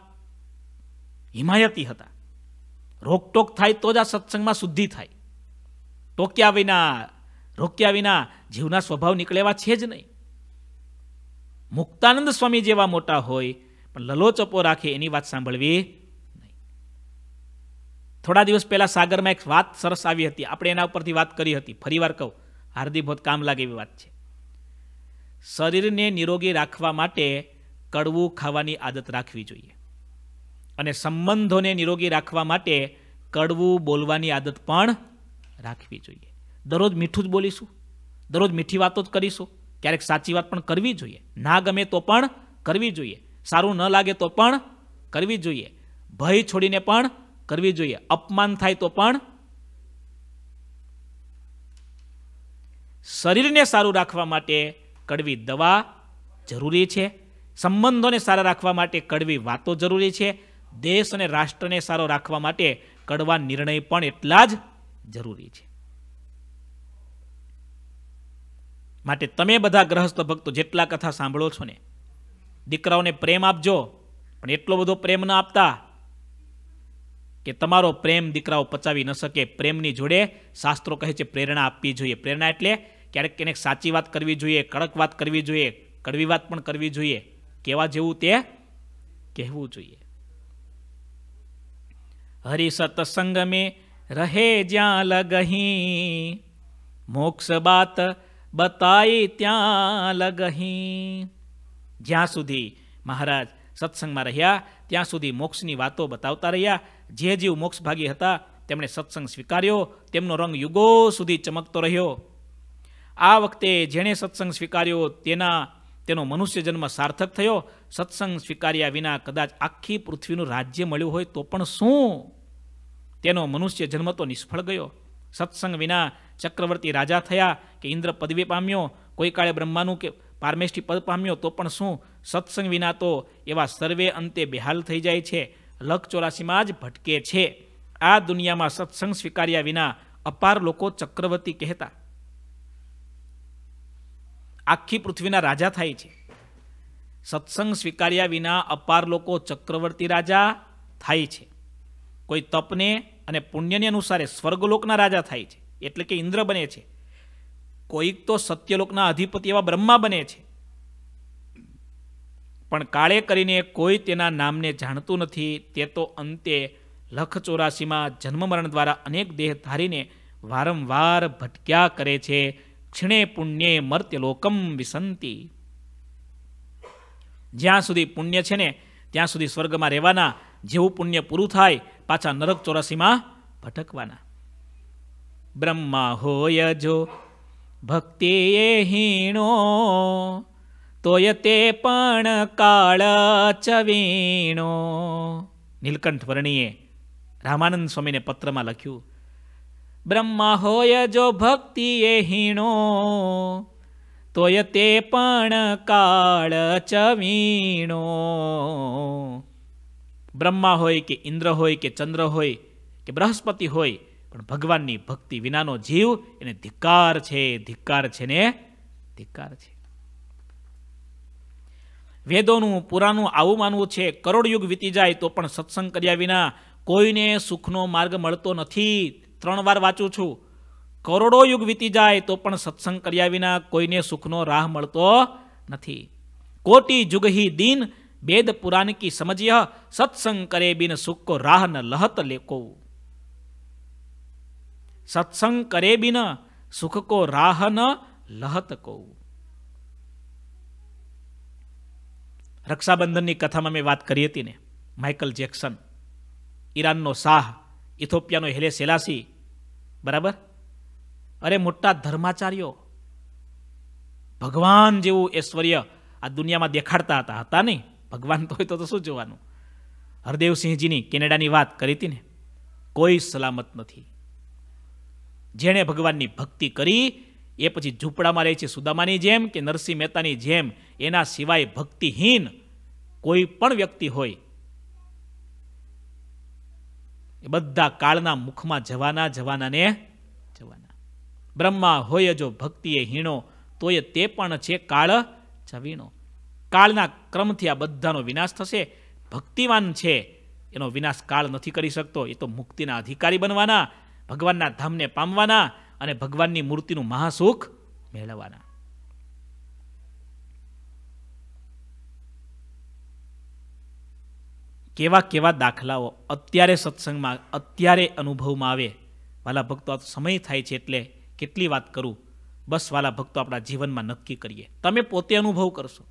હિમાયતી હતા. રોકટોક થાય તો જ આ સત્સંગમાં શુદ્ધિ થાય. ટોક્યા વિના, રોક્યા વિના જીવના સ્વભાવ નીકળેવા છે જ નહીં. મુક્તાનંદ સ્વામી જેવા મોટા હોય, પણ લલોચપો રાખે એની વાત સાંભળવી નહીં. થોડા દિવસ પહેલા સાગરમાં એક વાત સરસ આવી હતી. આપણે એના ઉપરથી વાત કરી હતી. ફરીવાર કહું, હાર્દિક બહુ કામ લાગે એવી વાત છે. શરીરને નિરોગી રાખવા માટે કડવું ખાવાની આદત રાખવી જોઈએ. અને સંબંધોને નિરોગી રાખવા માટે કડવું બોલવાની આદત પણ રાખવી જોઈએ. દરરોજ મીઠું જ બોલીશું. દરરોજ મીઠી વાતો જ કરીશું. ક્યારેક સાચી વાત પણ કરવી જોઈએ. ના ગમે તો પણ કરવી જોઈએ. સારું ન લાગે તો પણ કરવી જોઈએ. ભય છોડીને પણ કરવી જોઈએ. અપમાન થાય તો પણ શરીરને સારું રાખવા માટે કડવી દવા જરૂરી છે. સંબંધોને સારા રાખવા માટે કડવી વાતો જરૂરી છે. દેશ અને રાષ્ટ્રને સારો રાખવા માટે કડવા નિર્ણય પણ એટલા જ જરૂરી છે. માટે તમે બધા ગ્રહસ્થ ભક્તો જેટલા કથા સાંભળો છો ને, દીકરાઓને પ્રેમ આપજો, પણ એટલો બધો પ્રેમ ન આપતા કે તમારો પ્રેમ દીકરાઓ પચાવી ન શકે. પ્રેમની જોડે શાસ્ત્રો કહે છે, પ્રેરણા આપવી જોઈએ. પ્રેરણા એટલે ક્યારેક ક્યારેક સાચી વાત કરવી જોઈએ, કડક વાત કરવી જોઈએ, કડવી વાત પણ કરવી જોઈએ. કેવા જેવું તે કહેવું જોઈએ. હરિ સત્સંગ રહે જ્યાં લગહી, મોક્ષ બાત બતાઈ ત્યાં લગહી. જ્યાં સુધી મહારાજ સત્સંગમાં રહ્યા, ત્યાં સુધી મોક્ષની વાતો બતાવતા રહ્યા. જે જીવ મોક્ષભાગી હતા, તેમણે સત્સંગ સ્વીકાર્યો. તેમનો રંગ યુગો સુધી ચમકતો રહ્યો. આ વખતે જેણે સત્સંગ સ્વીકાર્યો, તેના, તેનો મનુષ્ય જન્મ સાર્થક થયો. સત્સંગ સ્વીકાર્યા વિના કદાચ આખી પૃથ્વીનું રાજ્ય મળ્યું હોય તો પણ શું? તેનો મનુષ્ય જન્મ તો નિષ્ફળ ગયો. સત્સંગ વિના ચક્રવર્તી રાજા થયા કે ઇન્દ્ર પદવી પામ્યો. કોઈ કાળે બ્રહ્માનું કે પારમેષ્ઠી પદ પામ્યો તો પણ શું? સત્સંગ વિના તો એવા સર્વે અંતે બેહાલ થઈ જાય છે. લખ ચોરાસીમાં જ ભટકે છે. આ દુનિયામાં સત્સંગ સ્વીકાર્યા વિના અપાર લોકો ચક્રવર્તી કહેતા. આખી પૃથ્વીના રાજા થાય છે. સત્સંગ સ્વીકાર્યા વિના અપાર લોકો ચક્રવર્તી રાજા થાય છે. કોઈ તપને અને પુણ્યને અનુસારે સ્વર્ગલોકના રાજા થાય છે. એટલે કે ઇન્દ્ર બને છે. કોઈક તો સત્યલોકના અધિપતિ એવા બ્રહ્મા બને છે. પણ કાળે કરીને કોઈ તેના નામને જાણતું નથી, તે તો અંતે લખ ચોરાસીમાં જન્મ મરણ દ્વારા અનેક દેહ ધારીને વારંવાર ભટક્યા કરે છે. ક્ષીણે પુણ્યે મર્ત્યલોકમ વિસંતી. જ્યાં સુધી પુણ્ય છે ને, ત્યાં સુધી સ્વર્ગમાં રહેવાના જેવું પુણ્ય પૂરું થાય, પાછા નરક ચોરાસીમાં ભટકવાના. બ્રહ્મા હોય જો. ભક્તિ એ હીણો, તોય તે પણ કાળ ચવીણો. નીલકંઠ વર્ણીએ રામાનંદ સ્વામીને પત્રમાં લખ્યું, બ્રહ્મા હોય જો ભક્તિ એ હીણો, તોય તે પણ કાળ ચવીણો. બ્રહ્મા હોય કે ઇન્દ્ર હોય કે ચંદ્ર હોય કે બૃહસ્પતિ હોય પણ ભગવાનની ભક્તિ વિનાનો જીવ એને ધિક્કાર છે ધિક્કાર છે ને ધિક્કાર છે. વેદોનું પુરાનું આવું માનવું છે, કરોડ યુગ વીતી જાય તો પણ સત્સંગ કર્યા વિના કોઈને સુખનો માર્ગ મળતો નથી. ત્રણ વાર વાંચું છું. કરોડો યુગ વીતી જાય તો પણ સત્સંગ કર્યા વિના કોઈને સુખનો રાહ મળતો નથી. કોટી જુગહી દિન, વેદ પુરાણ કી સમજ્ય, સત્સંગ કરે બિન સુખ કો રાહ ન લહત લેકો. સત્સંગ કરે બિન સુખ કો રાહ ન લહત કો રક્ષાબંધનની કથામાં મેં વાત કરી હતી ને, માઇકલ જેક્સન. ઈરાનનો શાહ, ઇથોપિયાનો હેલે સેલાસી, બરાબર? અરે મોટા ધર્માચાર્યો. ભગવાન જેવું ઐશ્વર્ય આ દુનિયામાં દેખાડતા હતા હતા નહીં? ભગવાન તો હોય તો શું જોવાનું? હરદેવસિંહજીની કેનેડાની વાત કરી હતી ને, કોઈ સલામત નથી. જેણે ભગવાનની ભક્તિ કરી, એ પછી ઝૂંપડામાં રહે છે સુદામાની જેમ કે નરસિંહ મહેતાની જેમ. એના સિવાય ભક્તિહીન કોઈ પણ વ્યક્તિ હોય, એ બધા કાળના મુખમાં જવાના, જવાનાને જવાના. બ્રહ્મા હોય જો ભક્તિએ હીણો, તોય તે પણ છે કાળ જવીણો કાળના ક્રમથી આ બધાનો વિનાશ થશે. ભક્તિવાન છે, એનો વિનાશ કાળ નથી કરી શકતો. એ તો મુક્તિના અધિકારી બનવાના ભગવાનના ધામને પામવાના અને ભગવાનની મૂર્તિનું મહાસુખ મેળવવાના. કેવા કેવા દાખલાઓ અત્યારે સત્સંગમાં, અત્યારે અનુભવમાં આવે. વાલા ભક્તો, આ સમય થાય છે એટલે કેટલી વાત કરું. બસ વાલા ભક્તો આપણા જીવનમાં નક્કી કરીએ. તમે પોતે અનુભવ કરશો.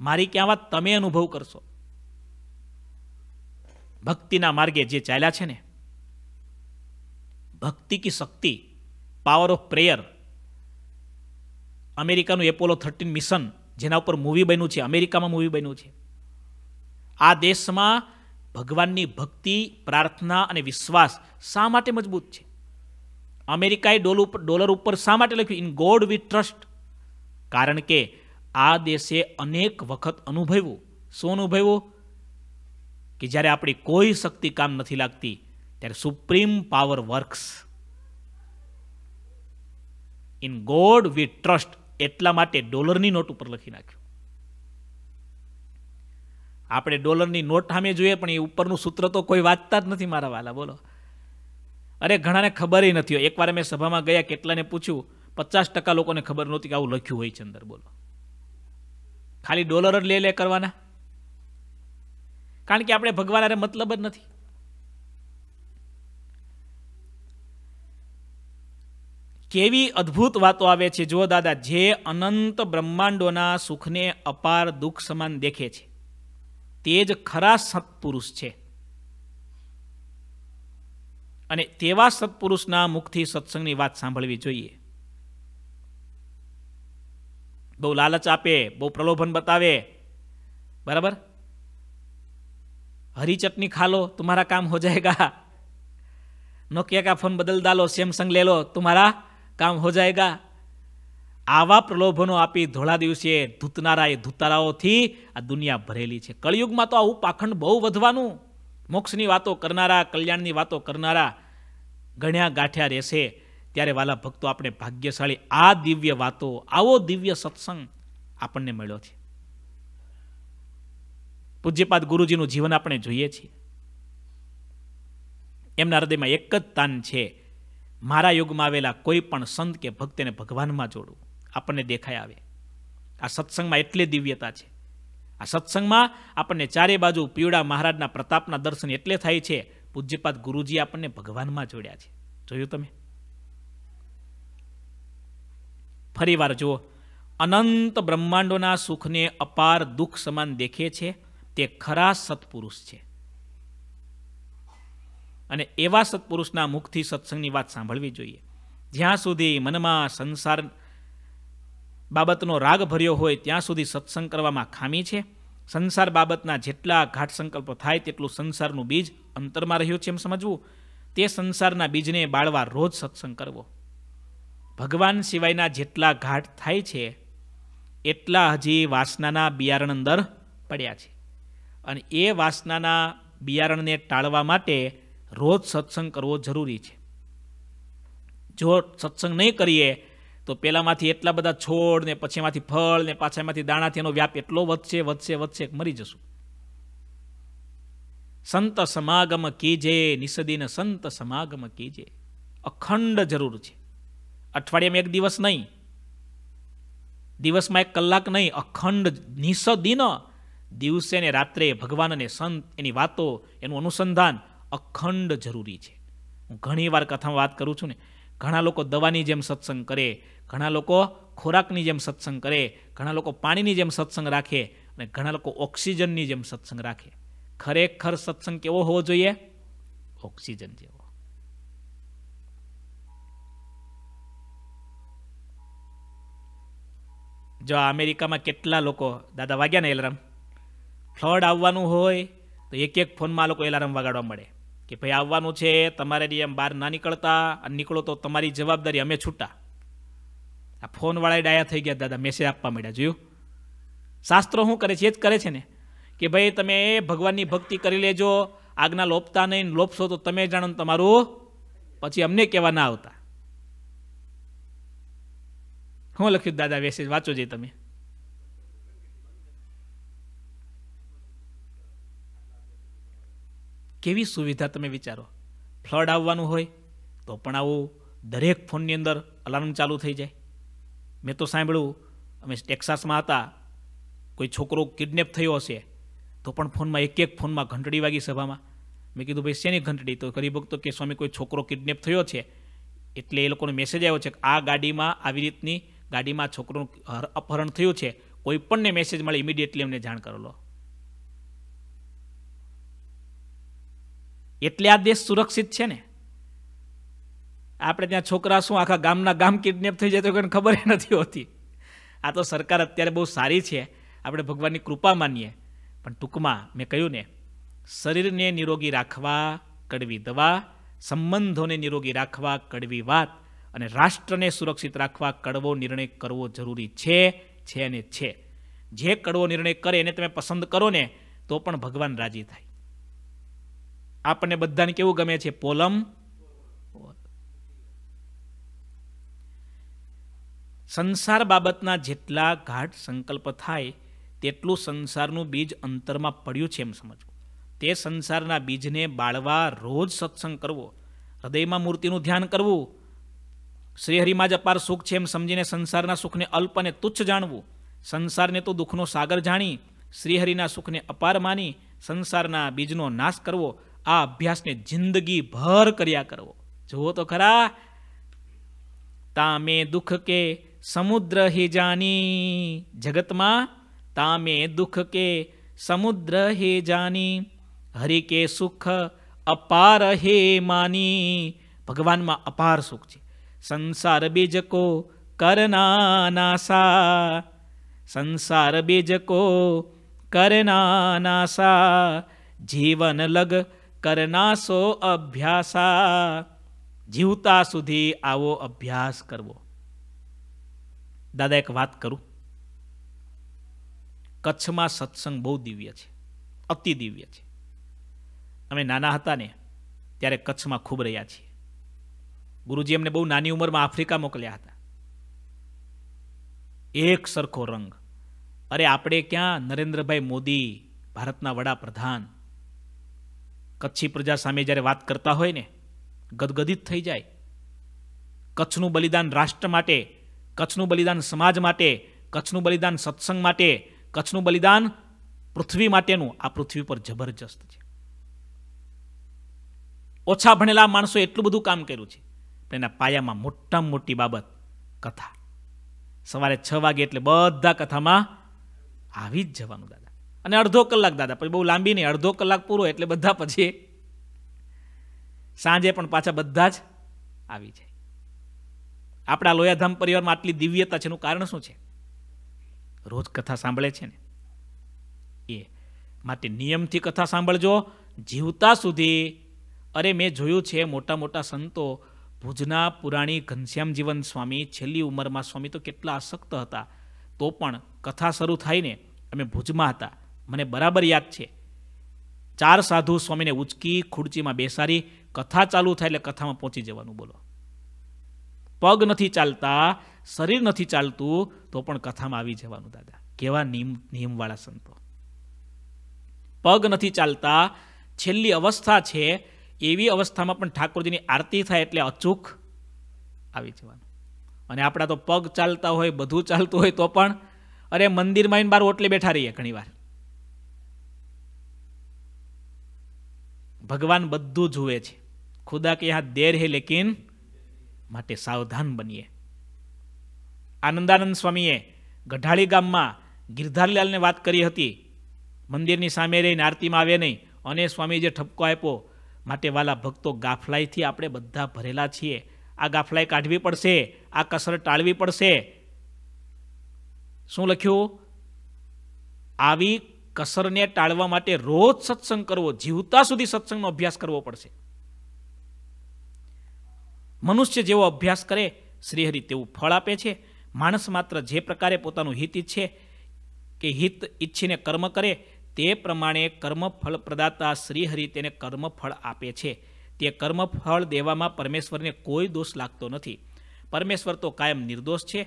મારી ક્યાં વાત તમે અનુભવ કરશો. ભક્તિના માર્ગે જે ચાલ્યા છે ને ભક્તિ કી શક્તિ પાવર ઓફ પ્રેયર અમેરિકાનું એપોલો થર્ટીન મિશન જેના ઉપર મૂવી બન્યું છે, અમેરિકામાં મૂવી બન્યું છે. આ દેશમાં ભગવાનની ભક્તિ, પ્રાર્થના અને વિશ્વાસ શા માટે મજબૂત છે? અમેરિકાએ ડોલ ઉપર ડોલર ઉપર શા માટે લખ્યું? ઇન ગોડ વી ટ્રસ્ટ કારણ કે આ દેશે અનેક વખત અનુભવ્યું. શું અનુભવ્યું? કે જ્યારે આપણી કોઈ શક્તિ કામ નથી લાગતી ત્યારે supreme power works in God we trust એટલા માટે ડોલરની નોટ ઉપર લખી નાખ્યું. આપણે ડોલરની નોટ સામે જોઈએ, પણ એ ઉપરનું સૂત્ર તો કોઈ વાંચતા જ નથી મારા વાલા, બોલો. અરે, ઘણાને ખબર નથી હોય. એકવાર મેં સભામાં ગયા, કેટલાને પૂછ્યું, પચાસ ટકા લોકોને ખબર નહોતી કે આવું લખ્યું હોય છે અંદર, બોલો. ખાલી ડોલર જ લે લે કરવાના. કારણ કે આપણે ભગવાન અરે મતલબ જ નથી. કેવી અદ્ભુત વાતો આવે છે. જો દાદા, જે અનંત બ્રહ્માંડોના સુખને અપાર દુઃખ સમાન દેખે છે. તે જ ખરા સત્પુરુષ છે. અને તેવા સત્પુરુષના મુખથી સત્સંગની વાત સાંભળવી જોઈએ. બહુ લાલચ આપે, બહુ પ્રલોભન બતાવે. બરાબર? હરી ચટની ખા લો, તમારા કામ હો જાયગા. નોકિયા કા ફોન બદલ દાલો સેમસંગ લે લો, તમારા કામ હો જાયગા. આવા પ્રલોભનો આપી ધોળા દિવસે ધૂતનારા એ ધૂતારાઓથી આ દુનિયા ભરેલી છે. કળિયુગમાં તો આવું પાખંડ બહુ વધવાનું. મોક્ષની વાતો કરનારા, કલ્યાણની વાતો કરનારા ગણ્યા ગાંઠ્યા રહેશે. ત્યારે વાલા ભક્તો આપણે ભાગ્યશાળી આ દિવ્ય વાતો, આવો દિવ્ય સત્સંગ આપણને મળ્યો છે. પૂજ્યપાદ ગુરુજીનું જીવન આપણે જોઈએ છીએ. એમના હૃદયમાં એક જ તાન છે. મારા યુગમાં આવેલા કોઈ પણ સંત કે ભક્તને ભગવાનમાં જોડવું આપણને દેખાય આવે. આ સત્સંગમાં એટલી દિવ્યતા છે. આ સત્સંગમાં આપણને ચારે બાજુ પીવડા મહારાજના પ્રતાપના દર્શન એટલે થાય છે, પૂજ્યપાદ ગુરુજી આપણને ભગવાનમાં જોડ્યા છે. જોયું તમે? ફરી વાર જુઓ. અનંત બ્રહ્માંડોના સુખને અપાર દુઃખ સમાન દેખે છે. તે ખરા સત્પુરુષ છે. અને એવા સત્પુરુષના મુખથી સત્સંગની વાત સાંભળવી જોઈએ. જ્યાં સુધી મનમાં સંસાર બાબતનો રાગ ભર્યો હોય, ત્યાં સુધી સત્સંગ કરવામાં ખામી છે. સંસાર બાબતના જેટલા ઘાટ સંકલ્પો થાય, તેટલું સંસારનું બીજ અંતરમાં રહ્યું છે એમ સમજવું. તે સંસારના બીજને બાળવા રોજ સત્સંગ કરવો. ભગવાન સિવાયના જેટલા ઘાટ થાય છે, એટલા હજી વાસનાના બિયારણ અંદર પડ્યા છે. અને એ વાસનાના બિયારણને ટાળવા માટે રોજ સત્સંગ કરવો જરૂરી છે. જો સત્સંગ નહીં કરીએ, તો પેલામાંથી એટલા બધા છોડ ને પછી એમાંથી ફળ ને પાછા એમાંથી દાણાથી એનો વ્યાપ એટલો વધશે વધશે વધશે મરી જશું. સંત સમાગમ કીજે, નિસદીન સંત સમાગમ કીજે. અખંડ જરૂર છે. અઠવાડિયામાં એક દિવસ નહીં. દિવસમાં એક કલાક નહીં, અખંડ નિસદિન દિવસે ને રાત્રે ભગવાન અને સંત એની વાતો, એનું અનુસંધાન અખંડ જરૂરી છે. હું ઘણી વાર કથામાં વાત કરું છું ને, ઘણા લોકો દવાની જેમ સત્સંગ કરે, ઘણા લોકો ખોરાકની જેમ સત્સંગ કરે, ઘણા લોકો પાણીની જેમ સત્સંગ રાખે અને ઘણા લોકો ઓક્સિજનની જેમ સત્સંગ રાખે. ખરેખર સત્સંગ કેવો હોવો જોઈએ? ઓક્સિજન જેવો. જો અમેરિકામાં કેટલા લોકો, દાદા વાગ્યા ને એલાર્મ ફ્લડ આવવાનું હોય તો એક એક ફોનમાં લોકો એલાર્મ વગાડવા મળે. કે ભાઈ, આવવાનું છે, તમારે એમ બહાર ના નીકળતા અને નીકળો તો તમારી જવાબદારી અમે છૂટા. આ ફોનવાળા ડાયા થઈ ગયા દાદા મેસેજ આપવા માંડ્યા, જોયું? શાસ્ત્રો શું કરે છે? એ જ કરે છે ને? કે ભાઈ, તમે ભગવાનની ભક્તિ કરી લેજો, આજ્ઞા લોપતા નહીં લોપશો તો તમે જાણો તમારું પછી અમને કહેવા ના આવતા. શું લખ્યું દાદા મેસેજ વાંચો જે તમે. કેવી સુવિધા તમે વિચારો? ફ્લડ આવવાનું હોય તો પણ આવું દરેક ફોનની અંદર અલાર્મ ચાલુ થઈ જાય. મેં તો સાંભળ્યું, અમે ટેક્સાસમાં હતા, કોઈ છોકરો કિડનેપ થયો હશે, તો પણ ફોનમાં એક એક ફોનમાં ઘંટડી વાગી સભામાં. મેં કીધું, ભાઈ, શેની ઘંટડી? તો ગરીબ ભક્તો કે, સ્વામી, કોઈ છોકરો કિડનેપ થયો છે. એટલે એ લોકોનો મેસેજ આવ્યો છે કે, આ ગાડીમાં આવી રીતની ગાડીમાં છોકરોનું અપહરણ થયું છે. કોઈ પણને મેસેજ મળે ઇમિડિયેટલી અમને જાણ કરો એટલે આ દેશ સુરક્ષિત છે ને? આપણે ત્યાં છોકરા શું આખા ગામના ગામ કિડનેપ થઈ જાય તો કોઈને ખબર નથી હોતી. આ તો સરકાર અત્યારે બહુ સારી છે. આપણે ભગવાનની કૃપા માનીએ. પણ ટૂંકમાં મેં કહ્યું ને, શરીરને નિરોગી રાખવા, કડવી દવા, સંબંધોને નિરોગી રાખવા, કડવી વાત અને રાષ્ટ્રને સુરક્ષિત રાખવા કડવો નિર્ણય કરવો જરૂરી છે છે અને છે. જે કડવો નિર્ણય કરે એને તમે પસંદ કરો ને, તો પણ ભગવાન રાજી થાય. આપણને બધાને કેવું ગમે છે? પોલમ? સંસાર બાબતના જેટલા ગાઢ સંકલ્પ થાય, તેટલું સંસારનું બીજ અંતરમાં પડ્યું છે એમ સમજવું. તે સંસારના બીજને બાળવા રોજ સત્સંગ કરવો, હૃદયમાં મૂર્તિનું ધ્યાન કરવું, શ્રીહરિમાં જ અપાર સુખ છે એમ સમજીને સંસારના સુખને અલ્પ અને તુચ્છ જાણવું. સંસારને તો દુઃખનો સાગર જાણી, શ્રીહરિના સુખને અપાર માની, સંસારના બીજનો નાશ કરવો. આ અભ્યાસને જિંદગી ભર કર્યા કરવો. જુઓ તો ખરા. તામે દુઃખ કે સમુદ્ર હે જાની. જગતમાં તામે દુઃખ કે સમુદ્ર હે જાની. હરિ કે સુખ અપાર હે માની. ભગવાનમાં અપાર સુખ છે. સંસાર બીજકો કરના નાસા. સંસાર બીજકો કરના નાસા. જીવન લગ કરના સો અભ્યાસા જીવતા સુધી આવો અભ્યાસ કરવો દાદા એક વાત કરું કચ્છમાં સત્સંગ બહુ દિવ્ય છે, અતિ દિવ્ય છે. અમે નાના હતા ને, ત્યારે કચ્છમાં ખૂબ રહ્યા છીએ. ગુરુજી એમને બહુ નાની ઉંમરમાં આફ્રિકા મોકલ્યા હતા. એક સરખો રંગ. અરે, આપણે ક્યાં? નરેન્દ્રભાઈ મોદી, ભારતના વડાપ્રધાન. કચ્છી પ્રજા સામે જ્યારે વાત કરતા હોય ને, ગદગદિત થઈ જાય. કચ્છનું બલિદાન રાષ્ટ્ર માટે, કચ્છનું બલિદાન સમાજ માટે, કચ્છનું બલિદાન સત્સંગ માટે, કચ્છનું બલિદાન પૃથ્વી માટેનું આ પૃથ્વી પર જબરજસ્ત છે. ઓછા ભણેલા માણસો એટલું બધું કામ કર્યું છે, પણ એના પાયામાં મોટામાં મોટી બાબત, કથા. સવારે છ વાગે એટલે બધા કથામાં આવી જ જવાનું અને અડધો કલાક દાદા, પછી બહુ લાંબી નહીં, અડધો કલાક પૂરો એટલે બધા પછી સાંજે પણ પાછા બધા જ આવી જાય. આપણા લોયાધામ પરિવારમાં આટલી દિવ્યતા છે, એનું કારણ શું છે? રોજ કથા સાંભળે છે ને. એ માટે નિયમથી કથા સાંભળજો, જીવતા સુધી. અરે, મેં જોયું છે મોટા મોટા સંતો ભુજના પુરાણી ઘનશ્યામ જીવન સ્વામી છેલ્લી ઉંમરમાં સ્વામી તો કેટલા આસક્ત હતા. તો પણ કથા શરૂ થાય ને, અમે ભુજમાં હતા. મને બરાબર યાદ છે. ચાર સાધુ સ્વામીને ઉચકી ખુરચીમાં બેસાડી કથા ચાલુ થાય એટલે કથામાં પહોંચી જવાનું બોલો. પગ નથી ચાલતા, શરીર નથી ચાલતું, તો પણ કથામાં આવી જવાનું દાદા. કેવા નિયમ નિયમવાળા સંતો. પગ નથી ચાલતા, છેલ્લી અવસ્થા છે, એવી અવસ્થામાં પણ ઠાકોરજીની આરતી થાય એટલે અચૂક આવી જવાનું. અને આપણા તો પગ ચાલતા હોય, બધું ચાલતું હોય તો પણ, અરે મંદિરમાં બાર ઓટલે બેઠા રહીએ ઘણીવાર. ભગવાન બધું જુએ છે. ખુદા કે યહાં દેર હે લેકિન માટે સાવધાન બનીએ. આનંદાનંદ સ્વામીએ ગઢાળી ગામમાં ગિરધારલાલને વાત કરી હતી. મંદિરની સામે રહીને આરતીમાં આવે નહીં. અને સ્વામી જે ઠપકો આપ્યો, માટે વાલા ભક્તો ગાફલાઈથી આપણે બધા ભરેલા છીએ. આ ગાફલાઈ કાઢવી પડશે, આ કસર ટાળવી પડશે. શું લખ્યું? આવી કસરને ટાળવા માટે રોજ સત્સંગ કરવો, જીવતા સુધી સત્સંગનો અભ્યાસ કરવો પડશે. મનુષ્ય જેવો અભ્યાસ કરે, શ્રીહરિ તેવું ફળ આપે છે. માણસ માત્ર જે પ્રકારે પોતાનું હિત ઈચ્છે કે હિત ઈચ્છીને કર્મ કરે, તે પ્રમાણે કર્મફળ પ્રદાતા શ્રીહરિ તેને કર્મફળ આપે છે. તે કર્મફળ દેવામાં પરમેશ્વરને કોઈ દોષ લાગતો નથી. પરમેશ્વર તો કાયમ નિર્દોષ છે.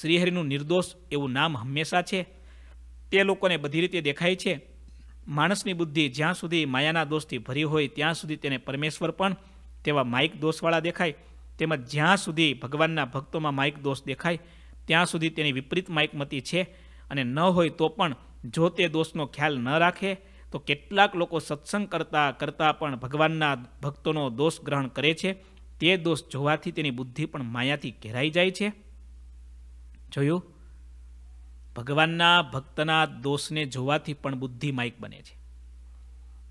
શ્રીહરિનું નિર્દોષ એવું નામ હંમેશા છે. તે લોકોને બધી રીતે દેખાય છે. માણસની બુદ્ધિ જ્યાં સુધી માયાના દોષથી ભરી હોય ત્યાં સુધી તેને પરમેશ્વર પણ તેવા માઇક દોષવાળા દેખાય. તેમજ જ્યાં સુધી ભગવાનના ભક્તોમાં માઇક દોષ દેખાય, ત્યાં સુધી તેની વિપરીત માઇકમતી છે. અને ન હોય તો પણ જો તે દોષનો ખ્યાલ ન રાખે, તો કેટલાક લોકો સત્સંગ કરતા કરતાં પણ ભગવાનના ભક્તોનો દોષ ગ્રહણ કરે છે. તે દોષ જોવાથી તેની બુદ્ધિ પણ માયાથી ઘેરાઈ જાય છે. જોયું? ભગવાનના ભક્તના દોષને જોવાથી પણ બુદ્ધિ માઇક બને છે.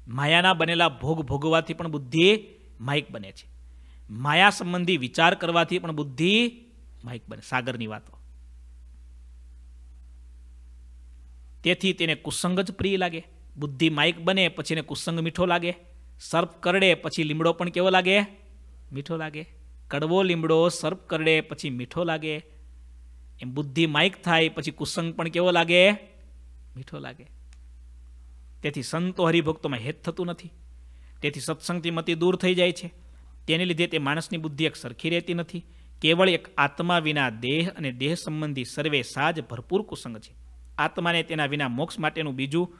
માયાના બનેલા ભોગ ભોગવાથી પણ બુદ્ધિ માઇક બને છે. માયા સંબંધી વિચાર કરવાથી પણ બુદ્ધિ માયક બને, સાગરની વાતો. તેથી તેને કુસંગ જ પ્રિય લાગે. બુદ્ધિ માઇક બને, પછી એને કુસંગ મીઠો લાગે. સર્પ કરડે, પછી લીમડો પણ કેવો લાગે? મીઠો લાગે. કડવો લીમડો સર્પ કરડે, પછી મીઠો લાગે. એમ બુદ્ધિ માઇક થાય, પછી કુસંગ પણ કેવો લાગે? મીઠો લાગે. તેથી સંતો હરિભક્તોમાં હેત થતું નથી. તેથી સત્સંગથી મતિ દૂર થઈ જાય છે. તેને લીધે તે માણસની બુદ્ધિ એક સરખી રહેતી નથી. કેવળ એક આત્મા વિના દેહ અને દેહ સંબંધી સર્વે સાજ ભરપૂર કુસંગ છે. આત્માને તેના વિના મોક્ષ માટેનું બીજું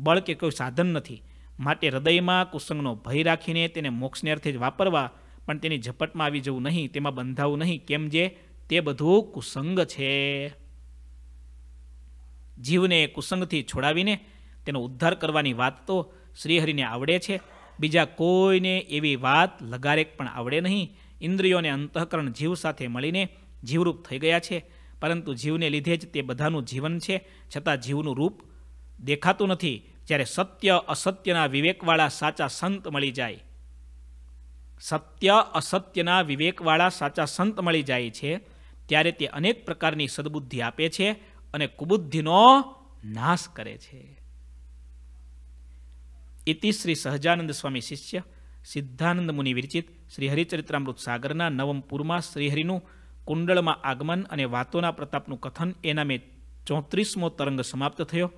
બળ કે કોઈ સાધન નથી. માટે હૃદયમાં કુસંગનો ભય રાખીને તેને મોક્ષને અર્થે જ વાપરવા, પણ તેની ઝપટમાં આવી જવું નહીં, તેમાં બંધાવું નહીં, કેમ જે તે બધું કુસંગ છે. જીવને કુસંગથી છોડાવીને તેનો ઉદ્ધાર કરવાની વાત તો શ્રીહરિને આવડે છે. બીજા કોઈને એવી વાત લગારેક પણ આવડે નહીં. ઇન્દ્રિયોને અંતઃકરણ જીવ સાથે મળીને જીવરૂપ થઈ ગયા છે. પરંતુ જીવને લીધે જ તે બધાનું જીવન છે. છતાં જીવનું રૂપ દેખાતું નથી. જ્યારે સત્ય અસત્યના વિવેકવાળા સાચા સંત મળી જાય. સત્ય અસત્યના વિવેકવાળા સાચા સંત મળી જાય છે. ત્યારે તે અનેક પ્રકારની સદબુદ્ધિ આપે છે અને કુબુદ્ધિનો નાશ કરે છે. ઇતિ શ્રી સહજાનંદ સ્વામી શિષ્ય સિદ્ધાનંદ મુનિ વિરચિત શ્રી હરિચરિત્રામૃત સાગરના નવમ પૂરમાં શ્રીહરિનું કુંડળમાં આગમન અને વાતોના પ્રતાપનું કથન એનામે નામે ચોત્રીસમો તરંગ સમાપ્ત થયો.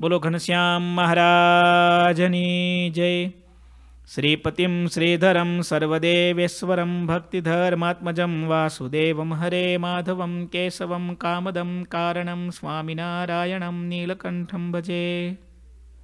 બોલો ઘનશ્યામ મહારાજની જય. श्रीपतिं श्रीधरं सर्वदेवेश्वरं भक्तिधर्मात्मजं वासुदेवं हरे माधवं केशवं कामदं कारणं स्वामिनारायणं नीलकण्ठं भजे।